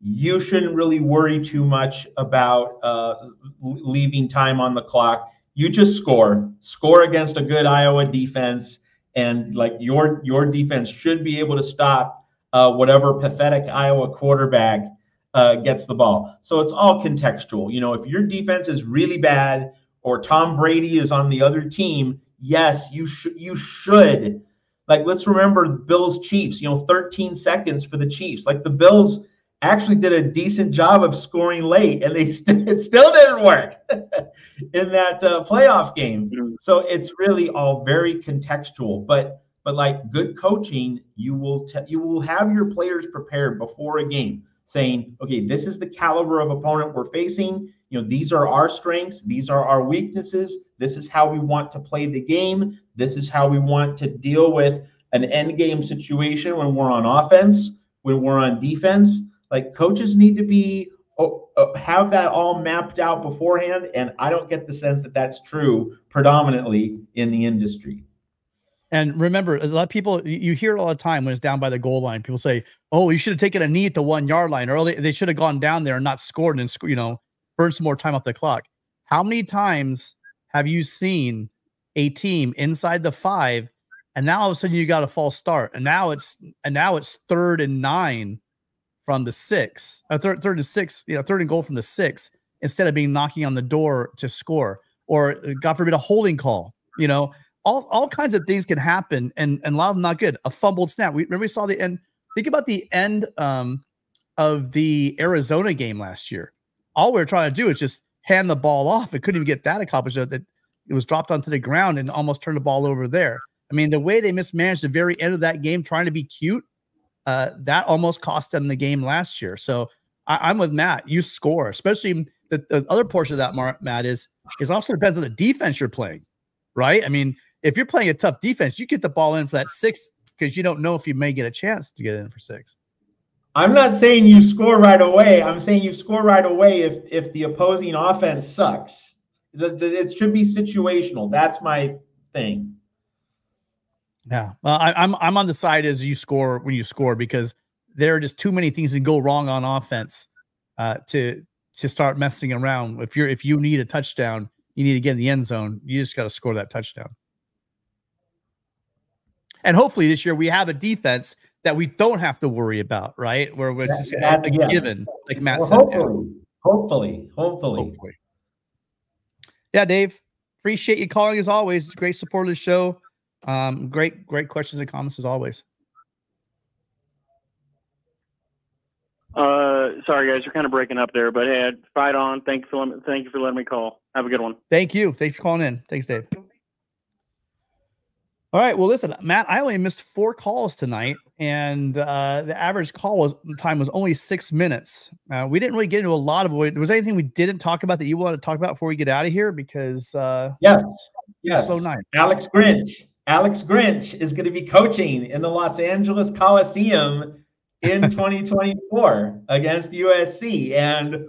you shouldn't really worry too much about uh, leaving time on the clock. You just score, score against a good Iowa defense, and like your your defense should be able to stop uh, whatever pathetic Iowa quarterback uh, gets the ball. So it's all contextual. You know, if your defense is really bad or Tom Brady is on the other team, yes, you should you should. Like let's remember Bills Chiefs, you know, 13 seconds for the Chiefs. Like the Bills actually did a decent job of scoring late and they [laughs] st- it still didn't work [laughs] in that uh, playoff game. Mm-hmm. So it's really all very contextual, but but like good coaching, you will te- you will have your players prepared before a game saying, okay, this is the caliber of opponent we're facing. You know, these are our strengths, these are our weaknesses. This is how we want to play the game. This is how we want to deal with an end game situation when we're on offense, when we're on defense. Like coaches need to be oh, uh, have that all mapped out beforehand, and I don't get the sense that that's true predominantly in the industry. And remember, a lot of people you hear it all the time when it's down by the goal line. People say, "Oh, you should have taken a knee at the one yard line, or they, they should have gone down there and not scored and you know burned some more time off the clock." How many times have you seen a team inside the five, and now all of a sudden you got a false start, and now it's and now it's third and nine from the six, uh, third third and six, you know, third and goal from the six, instead of being knocking on the door to score, or uh, God forbid a holding call, you know all all kinds of things can happen, and and a lot of them not good. A fumbled snap. We remember we saw the end. Think about the end um, of the Arizona game last year. All we are trying to do is just hand the ball off. It couldn't even get that accomplished. That it was dropped onto the ground and almost turned the ball over there. I mean, the way they mismanaged the very end of that game, trying to be cute, uh, that almost cost them the game last year. So I, am with Matt. You score, especially the, the other portion of that, Matt, is is also depends on the defense you're playing, right? I mean, if you're playing a tough defense, you get the ball in for that six because you don't know if you may get a chance to get in for six. I'm not saying you score right away. I'm saying you score right away if if the opposing offense sucks. It should be situational. That's my thing. Yeah, well, I, I'm, I'm on the side as you score when you score because there are just too many things that go wrong on offense uh, to to start messing around. If you're if you need a touchdown, you need to get in the end zone. You just got to score that touchdown. And hopefully this year we have a defense that we don't have to worry about, right? Where it's just that, a yeah. given, like Matt well, said. Hopefully, hopefully, hopefully, hopefully. Yeah, Dave, appreciate you calling as always. Great support of the show. Um, great, great questions and comments as always. Uh, sorry guys, you're kind of breaking up there, but hey, fight on. Thank you for thank you for letting me call. Have a good one. Thank you. Thanks for calling in. Thanks, Dave. All right. Well, listen, Matt, I only missed four calls tonight, and uh, the average call was, time was only six minutes. Uh, we didn't really get into a lot of it. Was there anything we didn't talk about that you want to talk about before we get out of here? Because uh, yes, yes, so nice. Alex Grinch. Alex Grinch is going to be coaching in the Los Angeles Coliseum in [laughs] 2024 against USC, and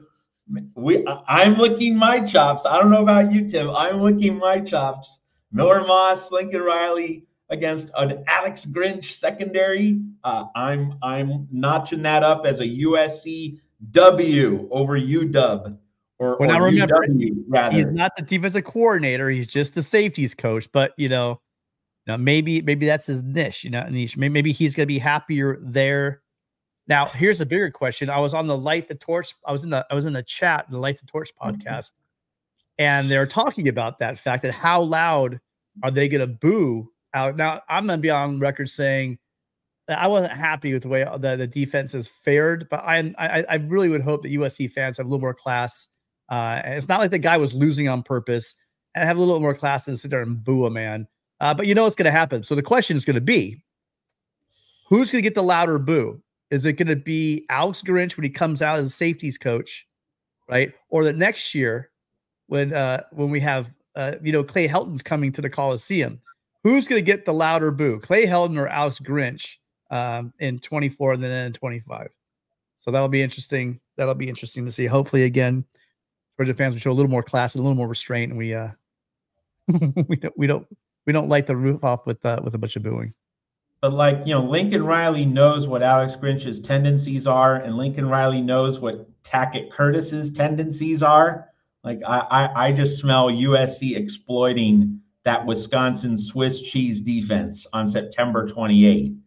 we. I'm licking my chops. I don't know about you, Tim. I'm licking my chops Miller Moss, Lincoln Riley against an Alex Grinch secondary. Uh, I'm I'm notching that up as a USC W over UW. Or, well, or now remember, UW, rather. he's not the defensive coordinator; he's just the safeties coach. But you know, know, maybe maybe that's his niche. You know, niche. Maybe, maybe he's going to be happier there. Now, here's a bigger question. I was on the Light the Torch. I was in the I was in the chat, the Light the Torch mm-hmm. podcast, and they're talking about that fact that how loud are they going to boo out? Now, I'm going to be on record saying that I wasn't happy with the way the, the defense has fared, but I, I, I really would hope that USC fans have a little more class. Uh, it's not like the guy was losing on purpose and have a little more class than sit there and boo a man. Uh, but you know what's going to happen. So the question is going to be who's going to get the louder boo? Is it going to be Alex Grinch when he comes out as a safeties coach? right? Or the next year when uh when we have uh you know Clay Helton's coming to the Coliseum, who's going to get the louder boo, Clay Helton or Alex Grinch um, in 24 and then in 25? So that'll be interesting. That'll be interesting to see. Hopefully, again, Georgia fans will show a little more class and a little more restraint, and we uh [laughs] we don't we don't we don't light the roof off with uh, with a bunch of booing. But like you know, Lincoln Riley knows what Alex Grinch's tendencies are, and Lincoln Riley knows what Tackett Curtis's tendencies are. Like I, I, I just smell USC exploiting that Wisconsin Swiss cheese defense on September 28th.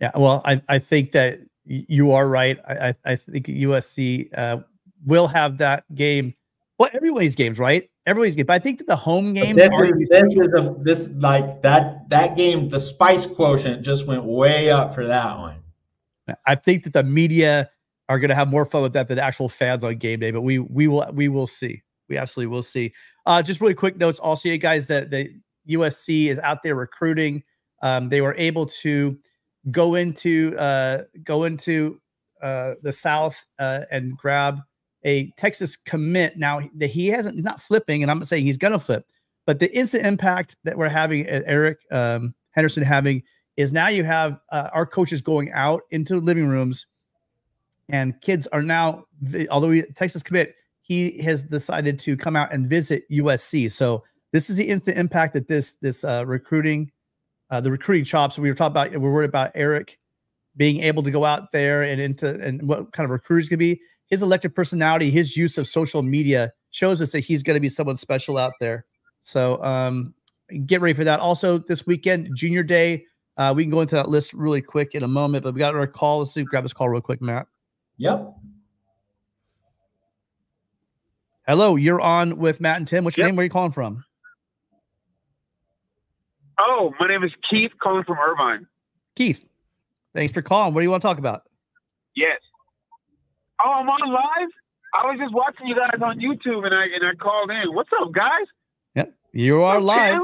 Yeah, well, I, I think that you are right. I, I think USC uh, will have that game. Well, everybody's games, right? Everybody's game. But I think that the home game. This is, this is a, this like that that game. The spice quotient just went way up for that one. I think that the media are going to have more fun with that than actual fans on game day. But we we will we will see. We absolutely will see. Uh, just really quick notes. Also, you guys that the USC is out there recruiting. Um, they were able to go into uh, go into uh, the South uh, and grab a Texas commit. Now that he hasn't, he's not flipping, and I'm not saying he's gonna flip, but the instant impact that we're having, uh, Eric um, Henderson having, is now you have uh, our coaches going out into living rooms, and kids are now, although he, Texas commit, he has decided to come out and visit USC. So this is the instant impact that this this uh, recruiting uh, the recruiting chops. We were talking about, we're worried about Eric being able to go out there and into and what kind of recruiters could be. His elected personality, his use of social media shows us that he's going to be someone special out there. So um, get ready for that. Also, this weekend, Junior Day. Uh, we can go into that list really quick in a moment, but we got our call. Let's see, grab this call real quick, Matt. Yep. Hello, you're on with Matt and Tim. What's your yep. name? Where are you calling from? Oh, my name is Keith, calling from Irvine. Keith, thanks for calling. What do you want to talk about? Yes. Oh, I'm on live. I was just watching you guys on YouTube, and I and I called in. What's up, guys? Yep, you are live.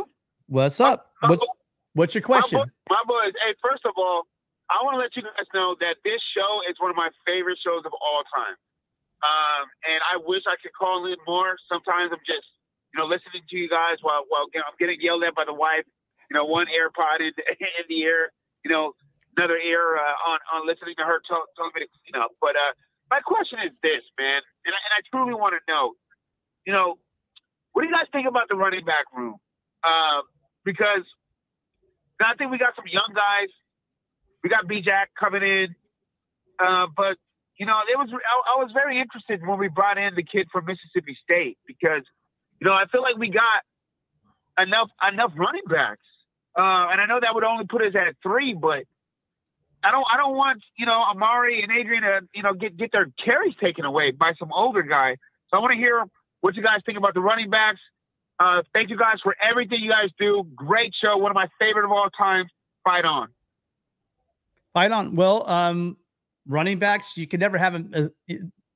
What's up? My, my what's what's your question? My, my boys. Hey, first of all, I want to let you guys know that this show is one of my favorite shows of all time. Um, and I wish I could call in more. Sometimes I'm just, you know, listening to you guys while while I'm getting yelled at by the wife you know, one AirPod in, [laughs] in the ear, you know, another ear uh, on on listening to her tell, telling me to clean up. But uh, my question is this, man, and I, and I truly want to know, you know, what do you guys think about the running back room? Uh, because I think we got some young guys. We got B Jack coming in, uh, but you know, it was I, I was very interested when we brought in the kid from Mississippi State because you know I feel like we got enough enough running backs. Uh, and I know that would only put us at three, but I don't I don't want you know Amari and Adrian to you know get get their carries taken away by some older guy. So I want to hear what you guys think about the running backs. Uh, thank you guys for everything you guys do. Great show, one of my favorite of all time. Fight on. Fight on. Well, um, running backs you can never have them. Uh,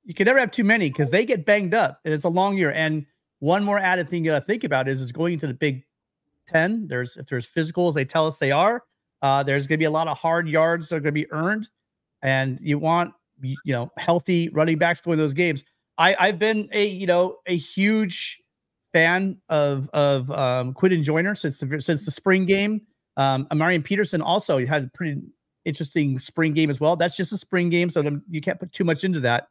you can never have too many because they get banged up. And it's a long year. And one more added thing you got to think about is is going into the Big 10. There's if there's physicals, they tell us they are. Uh, there's going to be a lot of hard yards that are going to be earned, and you want you know healthy running backs going those games. I I've been a you know a huge fan of of um, Quinten Joyner since the since the spring game. Um, Marion Peterson also had pretty interesting spring game as well. That's just a spring game, so you can't put too much into that.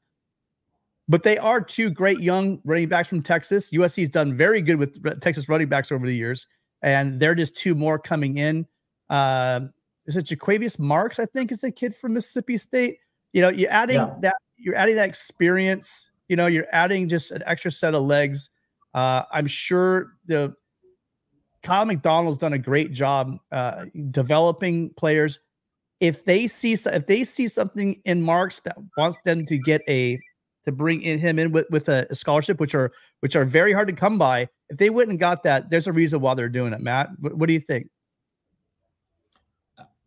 But they are two great young running backs from Texas. USC's done very good with Texas running backs over the years and they're just two more coming in. Uh, is it Jo'quavious Marks? I think is a kid from Mississippi State. You know, you're adding yeah. that you're adding that experience. You know, you're adding just an extra set of legs. Uh, I'm sure the Kiel McDonald's done a great job uh, developing players. If they see if they see something in Marks that wants them to get a to bring in him in with, with a, scholarship, which are which are very hard to come by, if they wouldn't got that, there's a reason why they're doing it. Matt, what, what do you think?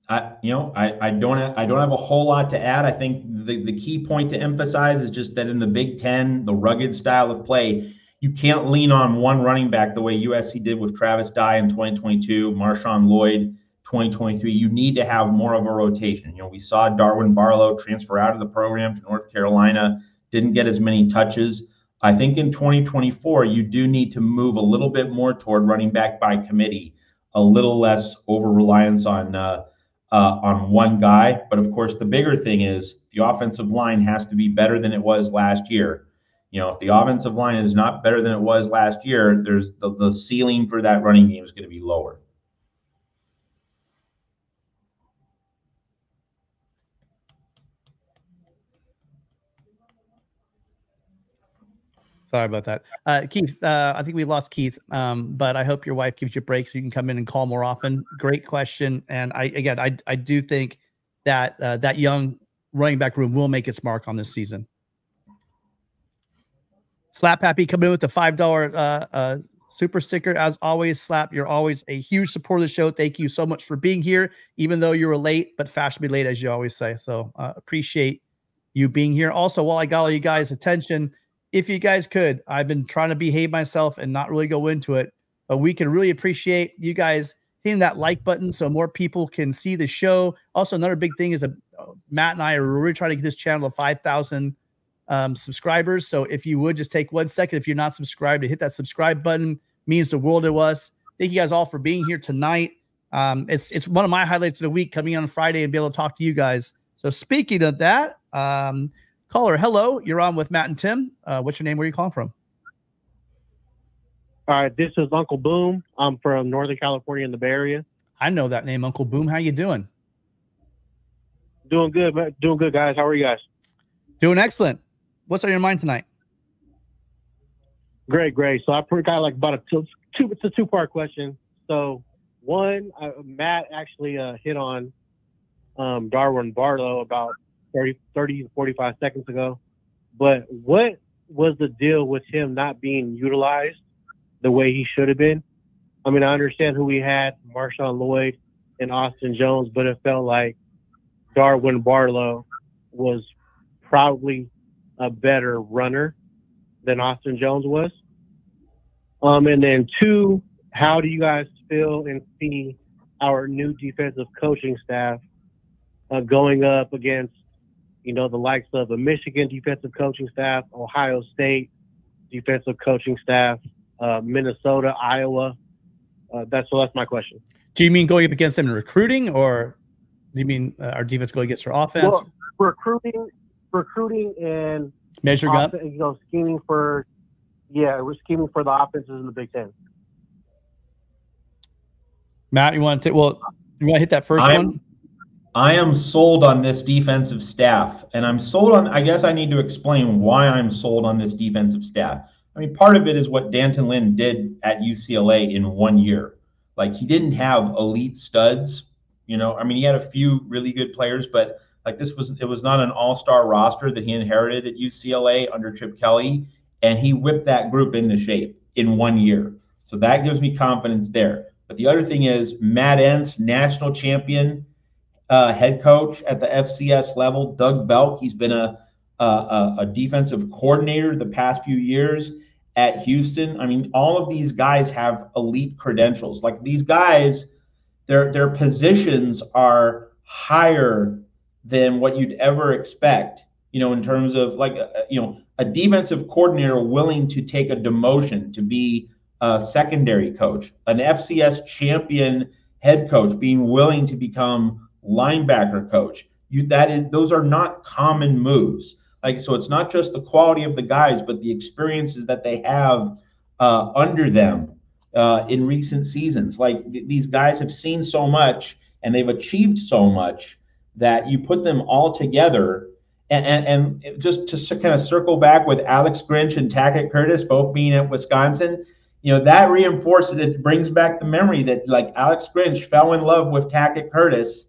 I, you know, I, I don't have, I don't have a whole lot to add. I think the, the key point to emphasize is just that in the Big Ten, the rugged style of play, you can't lean on one running back the way USC did with Travis Dye in 2022, Marshawn Lloyd 2023. You need to have more of a rotation. You know, we saw Darwin Barlow transfer out of the program to North Carolina didn't get as many touches. I think in 2024, you do need to move a little bit more toward running back by committee, a little less over reliance on uh, uh, on one guy. But of course, the bigger thing is the offensive line has to be better than it was last year. You know, if the offensive line is not better than it was last year, there's the, the ceiling for that running game is going to be lower. Sorry about that. Uh, Keith, uh, I think we lost Keith, um, but I hope your wife gives you a break so you can come in and call more often. Great question. And I, again, I, I do think that uh, that young running back room will make its mark on this season. Slap Happy coming in with the $5 uh, uh, super sticker. As always, Slap, you're always a huge supporter of the show. Thank you so much for being here, even though you were late, but be late, as you always say. So uh, appreciate you being here. Also, while I got all you guys' attention, if you guys could, I've been trying to behave myself and not really go into it, but we can really appreciate you guys hitting that like button so more people can see the show. Also, another big thing is a, uh, Matt and I are really trying to get this channel to 5,000 um, subscribers. So if you would just take one second, if you're not subscribed, to hit that subscribe button means the world to us. Thank you guys all for being here tonight. Um, it's it's one of my highlights of the week coming on Friday and be able to talk to you guys. So speaking of that, um, Caller, hello. You're on with Matt and Tim. Uh, what's your name? Where are you calling from? All right, this is Uncle Boom. I'm from Northern California in the Bay Area. I know that name, Uncle Boom. How you doing? Doing good, doing good, guys. How are you guys? Doing excellent. What's on your mind tonight? Great, great. So I got like about a two, two it's a two part question. So one, uh, Matt actually uh, hit on um, Darwin Barlow about 30, 30 45 seconds ago. But what was the deal with him not being utilized the way he should have been? I mean, I understand who we had, Marshawn Lloyd and Austin Jones, but it felt like Darwin Barlow was probably a better runner than Austin Jones was. Um, and then two, how do you guys feel and see our new defensive coaching staff uh, going up against you know, the likes of a Michigan defensive coaching staff, Ohio State defensive coaching staff, uh, Minnesota, Iowa. Uh, that's so that's my question. Do you mean going up against them in recruiting, or do you mean uh, our defense going against our offense? Well, recruiting, recruiting, and measure off- You know, scheming for yeah, we're scheming for the offenses in the Big Ten. Matt, you want to take? Well, you want to hit that 1st one? I am sold on this defensive staff, and I'm sold on. I guess I need to explain why I'm sold on this defensive staff. I mean, part of it is what D'Anton Lynn did at UCLA in one year. Like he didn't have elite studs, you know. I mean, he had a few really good players, but like this was it was not an all-star roster that he inherited at UCLA under Chip Kelly, and he whipped that group into shape in one year. So that gives me confidence there. But the other thing is Matt Entz, national champion uh, head coach at the FCS level, Doug Belk. He's been a, a, a defensive coordinator the past few years at Houston. I mean, all of these guys have elite credentials. Like these guys, their their positions are higher than what you'd ever expect. You know, in terms of like uh, you know a defensive coordinator willing to take a demotion to be a secondary coach, an FCS champion head coach being willing to become linebacker coach. You that is those are not common moves. Like so, it's not just the quality of the guys, but the experiences that they have uh, under them uh, in recent seasons. Like th- these guys have seen so much and they've achieved so much that you put them all together. And, and, and just to kind of circle back with Alex Grinch and Tackett Curtis both being at Wisconsin, you know that reinforces it brings back the memory that like Alex Grinch fell in love with Tackett Curtis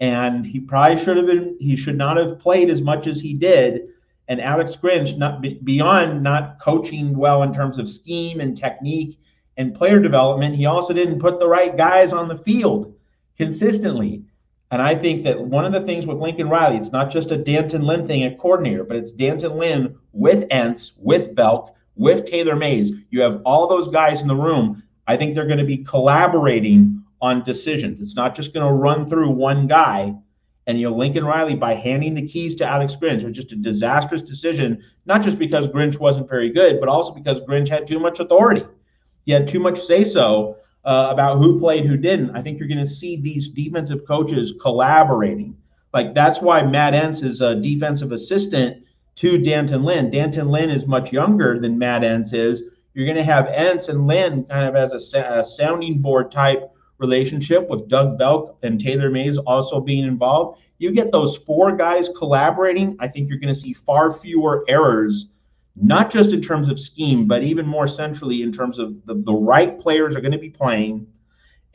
and he probably should have been he should not have played as much as he did. And alex grinch not beyond not coaching well in terms of scheme and technique and player development he also didn't put the right guys on the field consistently. And i think that one of the things with lincoln riley it's not just a d'anton lynn thing at coordinator but it's d'anton lynn with entz with belk with taylor mays. You have all those guys in the room. I think they're going to be collaborating on decisions. It's not just going to run through one guy. And you know, Lincoln Riley by handing the keys to Alex Grinch was just a disastrous decision, not just because Grinch wasn't very good, but also because Grinch had too much authority. He had too much say so uh, about who played, who didn't. I think you're going to see these defensive coaches collaborating. Like that's why Matt Entz is a defensive assistant to D'Anton Lynn. D'Anton Lynn is much younger than Matt Entz is. You're going to have Entz and Lynn kind of as a, a sounding board type relationship with Doug Belk and Taylor Mays also being involved. You get those four guys collaborating. I think you're going to see far fewer errors, not just in terms of scheme, but even more centrally in terms of the, the right players are going to be playing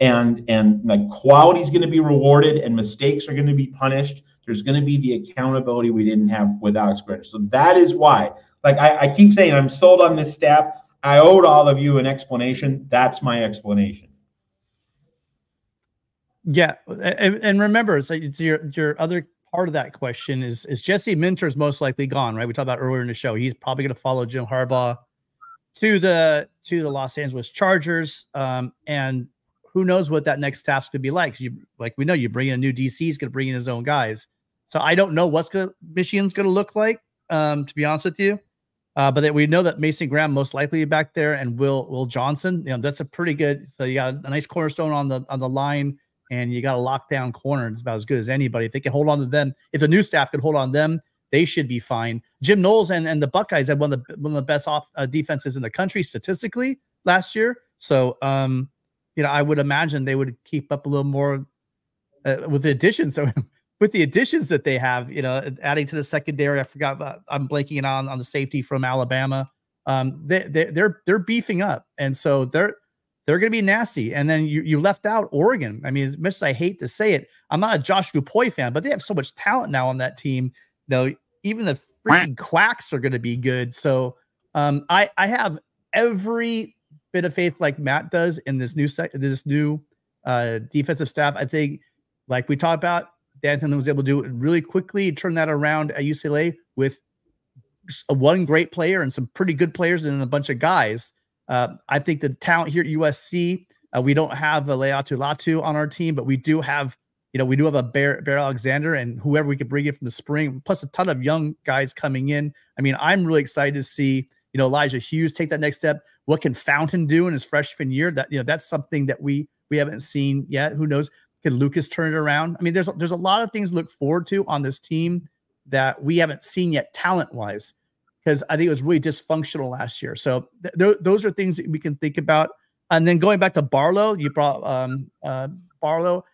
and and like quality is going to be rewarded and mistakes are going to be punished. There's going to be the accountability we didn't have with Alex Grinch. So that is why. Like I, I keep saying, I'm sold on this staff. I owed all of you an explanation. That's my explanation. Yeah, and, and remember, so your your other part of that question is is Jesse Minter is most likely gone, right? We talked about earlier in the show. He's probably going to follow Jim Harbaugh to the to the Los Angeles Chargers, um, and who knows what that next staff's going to be like? You like we know you bring in a new DC, he's going to bring in his own guys. So I don't know what's going Michigan's going to look like. Um, to be honest with you, uh, but that we know that Mason Graham most likely back there, and Will Will Johnson. You know that's a pretty good. So you got a nice cornerstone on the on the line, and you got a lockdown corner. It's about as good as anybody. If they can hold on to them, if the new staff could hold on them, they should be fine. Jim Knowles and, and the Buckeyes had one of the one of the best off uh, defenses in the country statistically last year. So um, you know, I would imagine they would keep up a little more uh, with the additions. [laughs] So with the additions that they have, you know, adding to the secondary, I forgot about, I'm blanking it on on the safety from Alabama. Um, they, they they're they're beefing up, and so they're they're going to be nasty. And then you you left out Oregon. I mean, as much as I hate to say it, I'm not a Tosh Lupoi fan, but they have so much talent now on that team. Know, even the freaking quacks are going to be good. So um, I I have every bit of faith like Matt does in this new sec- this new uh, defensive staff. I think, like we talked about, D'Anton was able to do it really quickly, turn that around at UCLA with one great player and some pretty good players and a bunch of guys. Uh, I think the talent here at USC, uh, we don't have a Laiatu Latu on our team, but we do have, you know, we do have a Bear, Bear Alexander and whoever we could bring in from the spring, plus a ton of young guys coming in. I mean, I'm really excited to see you know Elijah Hughes take that next step. What can Fountain do in his freshman year? That you know that's something that we we haven't seen yet. Who knows? Can Lucas turn it around? I mean, there's there's a lot of things to look forward to on this team that we haven't seen yet talent wise because I think it was really dysfunctional last year. So th- th- those are things that we can think about. And then going back to Barlow, you brought um, uh, Barlow.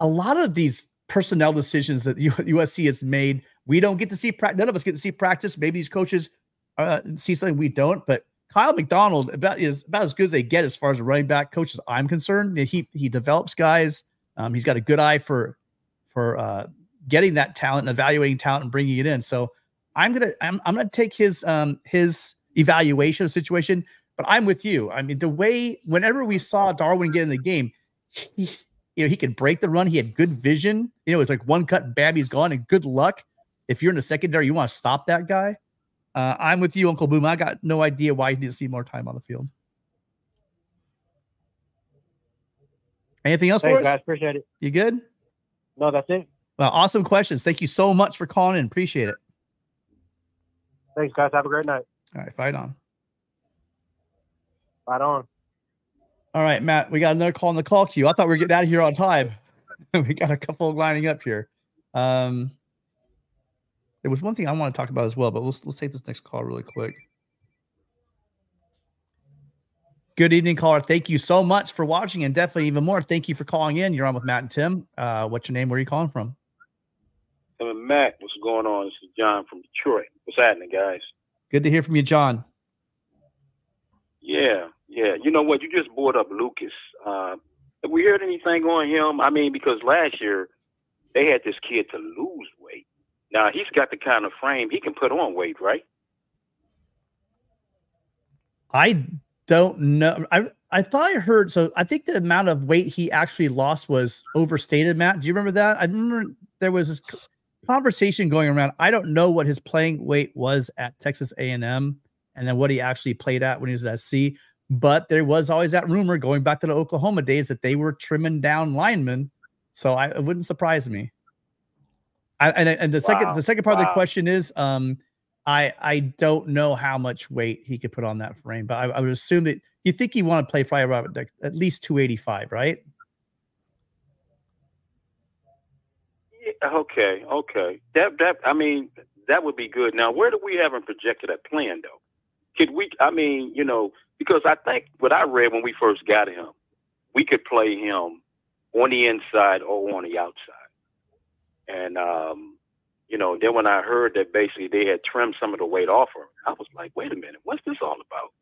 A lot of these personnel decisions that USC has made, we don't get to see. None of us get to see practice. Maybe these coaches uh, see something we don't. But Kiel McDonald about is about as good as they get as far as a running back coach as I'm concerned. He he develops guys. Um, he's got a good eye for for uh, getting that talent and evaluating talent and bringing it in. So I'm gonna I'm, I'm gonna take his um his evaluation of the situation. But I'm with you. I mean, the way whenever we saw Darwin get in the game, he, you know, he could break the run. He had good vision. You know, it was like one cut and bam, he's gone. And good luck. If you're in the secondary, you want to stop that guy. Uh, I'm with you, Uncle Boom. I got no idea why he to see more time on the field. Anything else Thanks, for us? guys. Appreciate it. You good? No, that's it. Well, awesome questions. Thank you so much for calling in. Appreciate it. Thanks, guys. Have a great night. All right, fight on. Fight on. All right, Matt, we got another call in the call queue. I thought we were getting out of here on time. [laughs] we got a couple lining up here. Um, there was one thing I want to talk about as well, but let's let's take this next call really quick. Good evening, caller. Thank you so much for watching, and definitely even more, thank you for calling in. You're on with Matt and Tim. Uh, what's your name? Where are you calling from? Tim and Matt, what's going on? This is John from Detroit. What's happening, guys? Good to hear from you, John. Yeah, yeah. You know what? You just brought up Lucas. Uh, have we heard anything on him? I mean, because last year they had this kid to lose weight. Now he's got the kind of frame he can put on weight, right? I don't know. I I thought I heard. So I think the amount of weight he actually lost was overstated. Matt, do you remember that? I remember there was this conversation going around. I don't know what his playing weight was at Texas A and then what he actually played at when he was at C. But there was always that rumor going back to the Oklahoma days that they were trimming down linemen. So I, it wouldn't surprise me. I, and and the second the second part of the question is, um, I I don't know how much weight he could put on that frame, but I, I would assume that you think he want to play probably at least two eighty five, right? Okay, okay. That that I mean that would be good. Now, where do we have him projected at plan though? Could we? I mean, you know, because I think what I read when we first got him, we could play him on the inside or on the outside. And um, you know, then when I heard that basically they had trimmed some of the weight off her, I was like, wait a minute, what's this all about?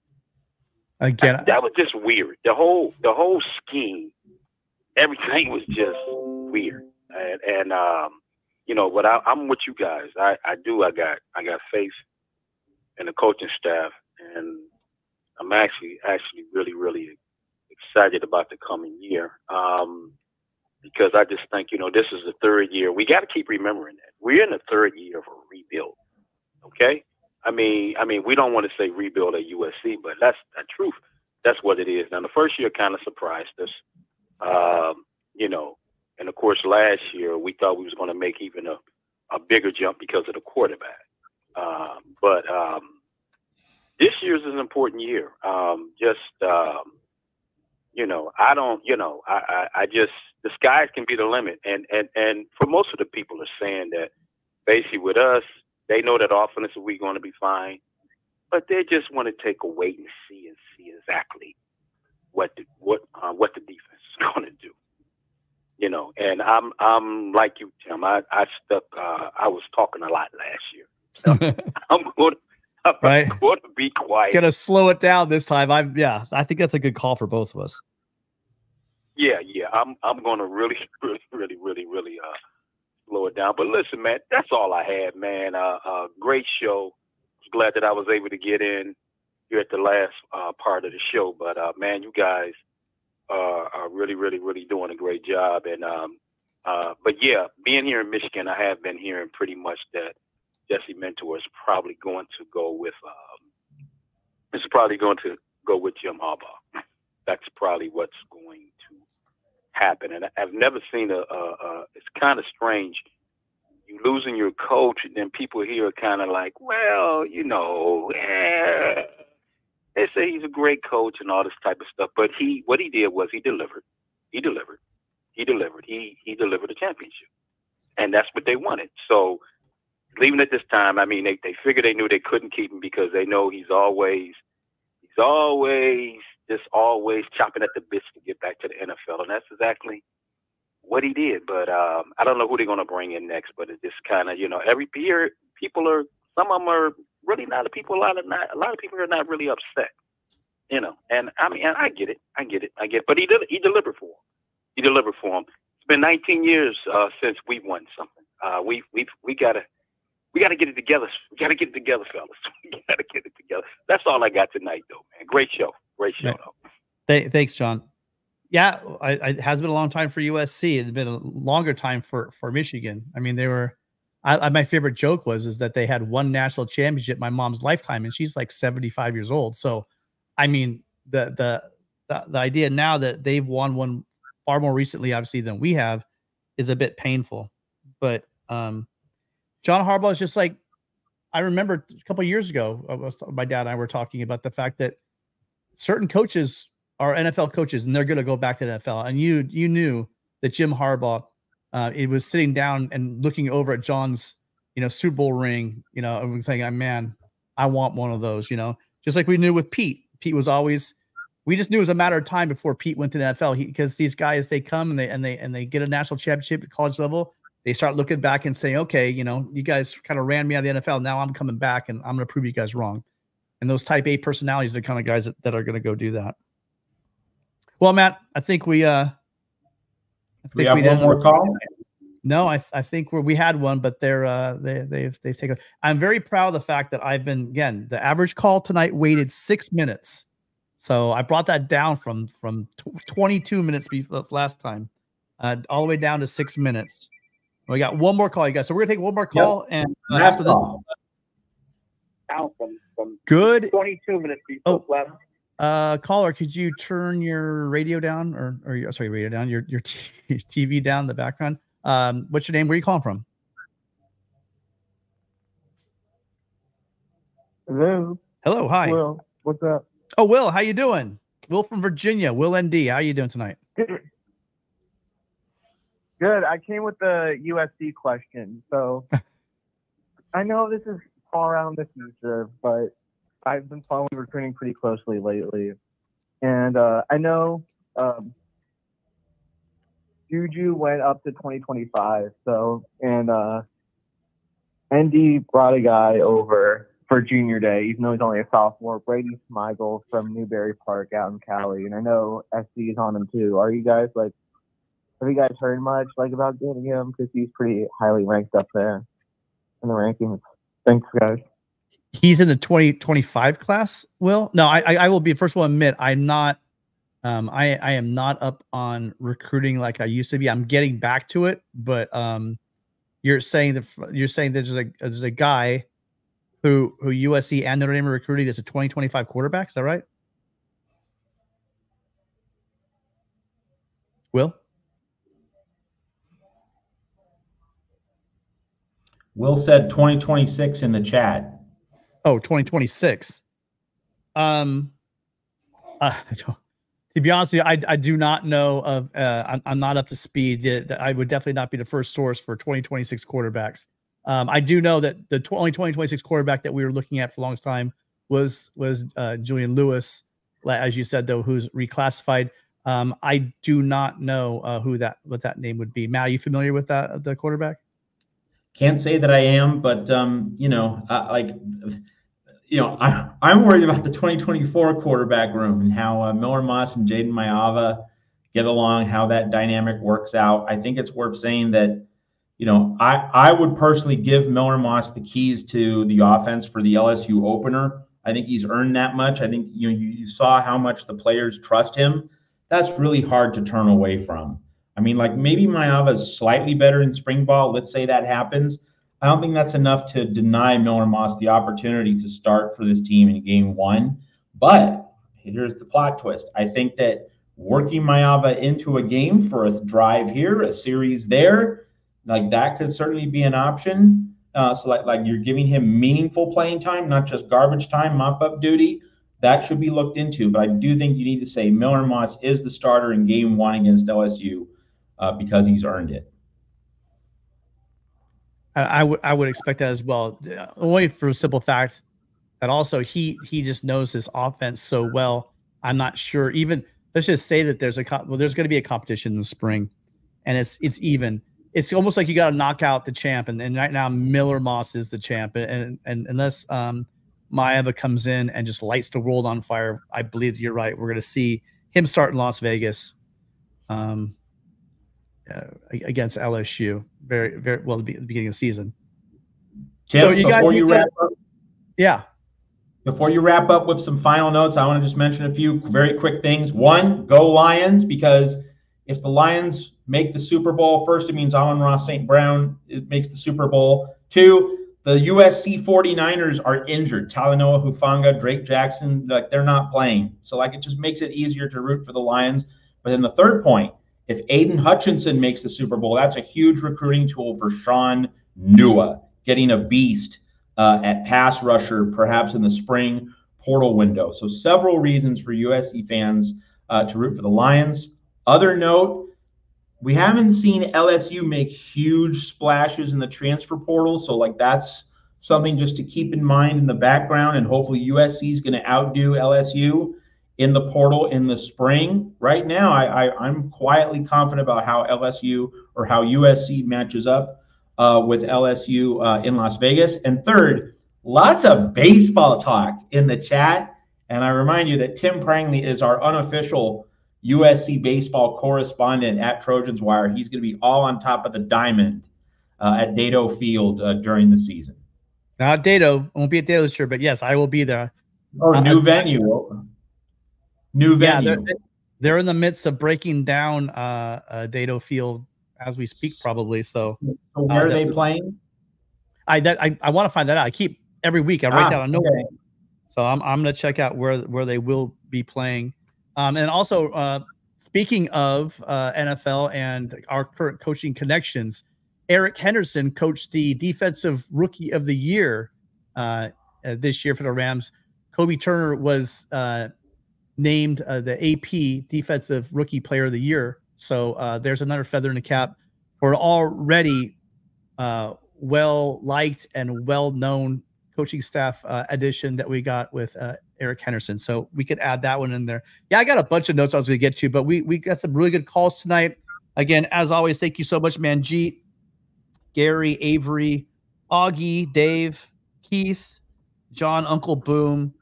Again, that was just weird. The whole the whole scheme, everything [laughs] was just weird. And, and um, you know, but I, I'm with you guys. I, I do. I got I got faith in the coaching staff, and I'm actually actually really really excited about the coming year. Um, because I just think you know this is the third year. We got to keep remembering that we're in the third year of a rebuild. Okay. I mean, I mean, we don't want to say rebuild at USC, but that's the truth. That's what it is. Now, the first year kind of surprised us, um, you know, and of course, last year we thought we was going to make even a, a bigger jump because of the quarterback. Um, but um, this year's an important year. Um, just um, you know, I don't, you know, I, I, I just the skies can be the limit, and and and for most of the people are saying that basically with us, they know that offensively we're going to be fine, but they just want to take a wait and see and see exactly what the, what uh, what the defense is [laughs] going to do. You know, and I'm I'm like you, Tim. I I stuck. Uh, I was talking a lot last year. [laughs] I'm going. I'm Right. going to be quiet. Gonna slow it down this time. I'm yeah, I think that's a good call for both of us. Yeah, yeah. I'm I'm gonna really, [laughs] really, really, really, really uh slow it down. But listen, man, that's all I had, man. Uh, uh great show. Glad that I was able to get in here at the last uh part of the show. But uh man, you guys uh, are really, really, really doing a great job. And um uh but yeah, being here in Michigan, I have been hearing pretty much that Jesse Minter is probably going to go with um is probably going to go with Jim Harbaugh. That's probably what's going to happen. And I've never seen a, a, a it's kind of strange. You losing your coach, and then people here are kind of like, well, you know, eh. They say he's a great coach and all this type of stuff. But he, what he did was he delivered. He delivered. He delivered. He he delivered a championship, and that's what they wanted. So leaving at this time, I mean, they they figured they knew they couldn't keep him because they know he's always he's always just always chopping at the bits to get back to the NFL, and that's exactly what he did. But um, I don't know who they're going to bring in next, but it's just kind of you know every year people are some of them are really not a people a lot of not a lot of people are not really upset, you know. And I mean, and I get it, I get it, I get. It. But he did he delivered for him. He delivered for him. It's been 19 years uh, since we won something. Uh, we we we gotta we gotta get it together. [laughs] We gotta get it together, fellas. [laughs] We gotta get it together. That's all I got tonight, though, man. Great show, great show. Right. Though. Th- thanks, John. Yeah, I, I, it has been a long time for USC. It's been a longer time for for Michigan. I mean, they were. I, I, my favorite joke was is that they had one national championship my mom's lifetime, and she's like seventy five years old. So, I mean, the the the, the idea now that they've won one far more recently, obviously, than we have, is a bit painful. But um, John Harbaugh is just like I remember a couple years ago. Was, my dad and I were talking about the fact that certain coaches are NFL coaches and they're going to go back to the NFL. And you you knew that Jim Harbaugh, uh, it was sitting down and looking over at John's, you know, Super Bowl ring, you know, and saying, "Ah, "Man, I want one of those." You know, just like we knew with Pete. Pete was always. We just knew it was a matter of time before Pete went to the NFL. He because these guys they come and they and they and they get a national championship at college level. They start looking back and saying, "Okay, you know, you guys kind of ran me out of the NFL. Now I'm coming back and I'm going to prove you guys wrong." And those Type A personalities are the kind of guys that, that are going to go do that. Well, Matt, I think we uh I think we have one more call. No, I I think we we had one, but they're uh they they've they've taken. I'm very proud of the fact that I've been again the average call tonight waited six minutes, so I brought that down from from tw- 22 minutes before last time, uh, all the way down to six minutes. We got one more call, you guys. So we're gonna take one more call, and uh, Last after this, call. Out from, from good 22 minutes before Oh. left. Uh, caller, could you turn your radio down or, or sorry, radio down, your, your, [laughs] TV down in the background? Um, what's your name? Where are you calling from? Hello. Hello. Hi. Will, what's up? Oh, Will, how you doing? Will from Virginia. Will ND, how you doing tonight? Good. Good. I came with the USC question, so [laughs] I know this is far out in the future, but I've been following recruiting pretty closely lately. And uh, I know um, Juju went up to 2025. So, and uh, ND brought a guy over for junior day, even though he's only a sophomore, Brady Smigiel from Newbury Park out in Cali. And I know SC is on him too. Are you guys like, have you guys heard much like about getting him? Because he's pretty highly ranked up there in the rankings. Thanks, guys. He's in the 2025 class, Will? No, I, I, will be first of all admit I'm not um I I am not up on recruiting like I used to be. I'm getting back to it, but um you're saying that you're saying there's a there's a guy who who USC and Notre Dame are recruiting that's a 2025 quarterback. Is that right? Will? Will said 2026 in the chat. Oh, 2026. Um, uh, [laughs] I don't, to be honest with you, I, I do not know of, uh, I'm, I'm not up to speed. I would definitely not be the first source for 2026 quarterbacks. Um, I do know that the only 2026 quarterback that we were looking at for the longest time was, was uh, Julian Lewis, as you said, though, who's reclassified. Um, I do not know uh, who that, what that name would be. Matt, are you familiar with that, the quarterback? Can't say that I am, but um, you know, uh, like, you know, I, I'm worried about the 2024 quarterback room and how uh, Miller Moss and Jayden Maiava get along, how that dynamic works out. I think it's worth saying that, you know, I I would personally give Miller Moss the keys to the offense for the LSU opener. I think he's earned that much. I think you know you, you saw how much the players trust him. That's really hard to turn away from. I mean, like maybe Maiava is slightly better in spring ball. Let's say that happens. I don't think that's enough to deny Miller Moss the opportunity to start for this team in game one. But here's the plot twist. I think that working Maiava into a game for a drive here, a series there, like that could certainly be an option. Uh, so like, like you're giving him meaningful playing time, not just garbage time, mop up duty. That should be looked into. But I do think you need to say Miller Moss is the starter in game one against LSU uh, because he's earned it. I would I would expect that as well. Only for a simple fact that also he he just knows his offense so well. I'm not sure. Even let's just say that there's a well, there's going to be a competition in the spring, and it's it's even. It's almost like you got to knock out the champ, and, and right now Miller Moss is the champ, and and, and unless um, Maiava comes in and just lights the world on fire, I believe you're right. We're going to see him start in Las Vegas. Um, uh, against LSU. Very, very well at the beginning of the season. Tim, so you got you wrap up, yeah. Before you wrap up with some final notes, I want to just mention a few very quick things. One, go Lions, because if the Lions make the Super Bowl, first it means Amon-Ra St. Brown it makes the Super Bowl. Two, the USC 49ers are injured. Talanoa Hufanga, Drake Jackson, like they're not playing. So like it just makes it easier to root for the Lions. But then the third point, if Aidan Hutchinson makes the Super Bowl, that's a huge recruiting tool for Shaun Nua, getting a beast uh, at pass rusher, perhaps in the spring portal window. So, several reasons for USC fans uh, to root for the Lions. Other note, we haven't seen LSU make huge splashes in the transfer portal. So, like, that's something just to keep in mind in the background. And hopefully, USC is going to outdo LSU in the portal in the spring. Right now, I, I am quietly confident about how LSU or how USC matches up uh, with LSU uh, in Las Vegas. And third, lots of baseball talk in the chat. And I remind you that Tim Prangley is our unofficial USC baseball correspondent at Trojans Wire. He's going to be all on top of the diamond uh, at Dedeaux Field uh, during the season. Not Dedeaux. Won't be at Dedeaux this year, but yes, I will be there. Oh, new uh, venue new venue. Yeah, they're, they're, in the midst of breaking down uh, uh Dedeaux Field as we speak, probably. So, so where uh, are they playing? I that I, I want to find that out. I keep every week I write ah, down a note. Okay. So I'm I'm gonna check out where where they will be playing. Um, and also uh, speaking of uh, NFL and our current coaching connections, Eric Henderson coached the defensive rookie of the year uh, uh, this year for the Rams. Kobie Turner was uh, named uh, the AP Defensive Rookie Player of the Year. So uh, there's another feather in the cap for already uh, well liked and well known coaching staff uh, addition that we got with uh, Eric Henderson. So we could add that one in there. Yeah, I got a bunch of notes I was going to get to, but we we got some really good calls tonight. Again, as always, thank you so much, Manjeet, Gary, Avery, Augie, Dave, Keith, John, Uncle Boom,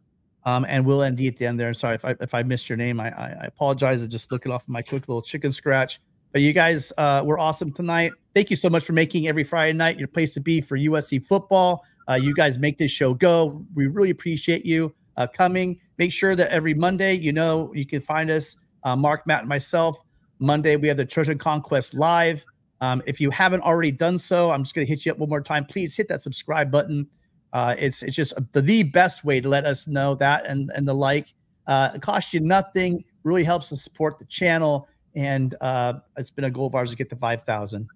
um, and Will end at the end there. Sorry if I if I missed your name. I I, apologize. I just looking off my quick little chicken scratch. But you guys uh, were awesome tonight. Thank you so much for making every Friday night your place to be for USC football. Uh, you guys make this show go. We really appreciate you uh, coming. Make sure that every Monday, you know, you can find us, uh, Mark, Matt, and myself. Monday, we have the Trojan Conquest live. Um, if you haven't already done so, I'm just going to hit you up one more time. Please hit that subscribe button. Uh, it's it's just the, the best way to let us know that and and the like. Uh, it costs you nothing. Really helps to support the channel, and uh, it's been a goal of ours to get to five thousand.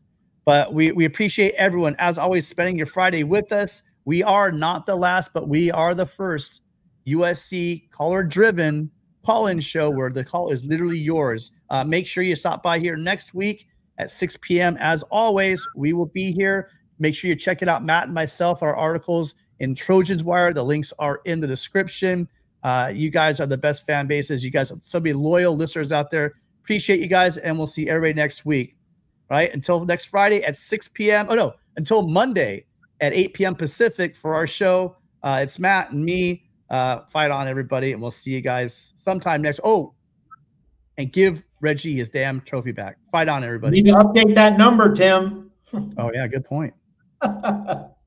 But we we appreciate everyone as always spending your Friday with us. We are not the last, but we are the first USC caller driven call in show where the call is literally yours. Uh, make sure you stop by here next week at 6 p.m. As always, we will be here. Make sure you check it out. Matt and myself, our articles in Trojans Wire. The links are in the description. Uh, you guys are the best fan bases. You guys are so many loyal listeners out there. Appreciate you guys, and we'll see everybody next week. Right until next Friday at 6 p.m. Oh no, until Monday at 8 p.m. Pacific for our show. Uh, it's Matt and me. Uh, fight on, everybody, and we'll see you guys sometime next. Oh, and give Reggie his damn trophy back. Fight on, everybody. You need to update that number, Tim. oh yeah, good point. [laughs]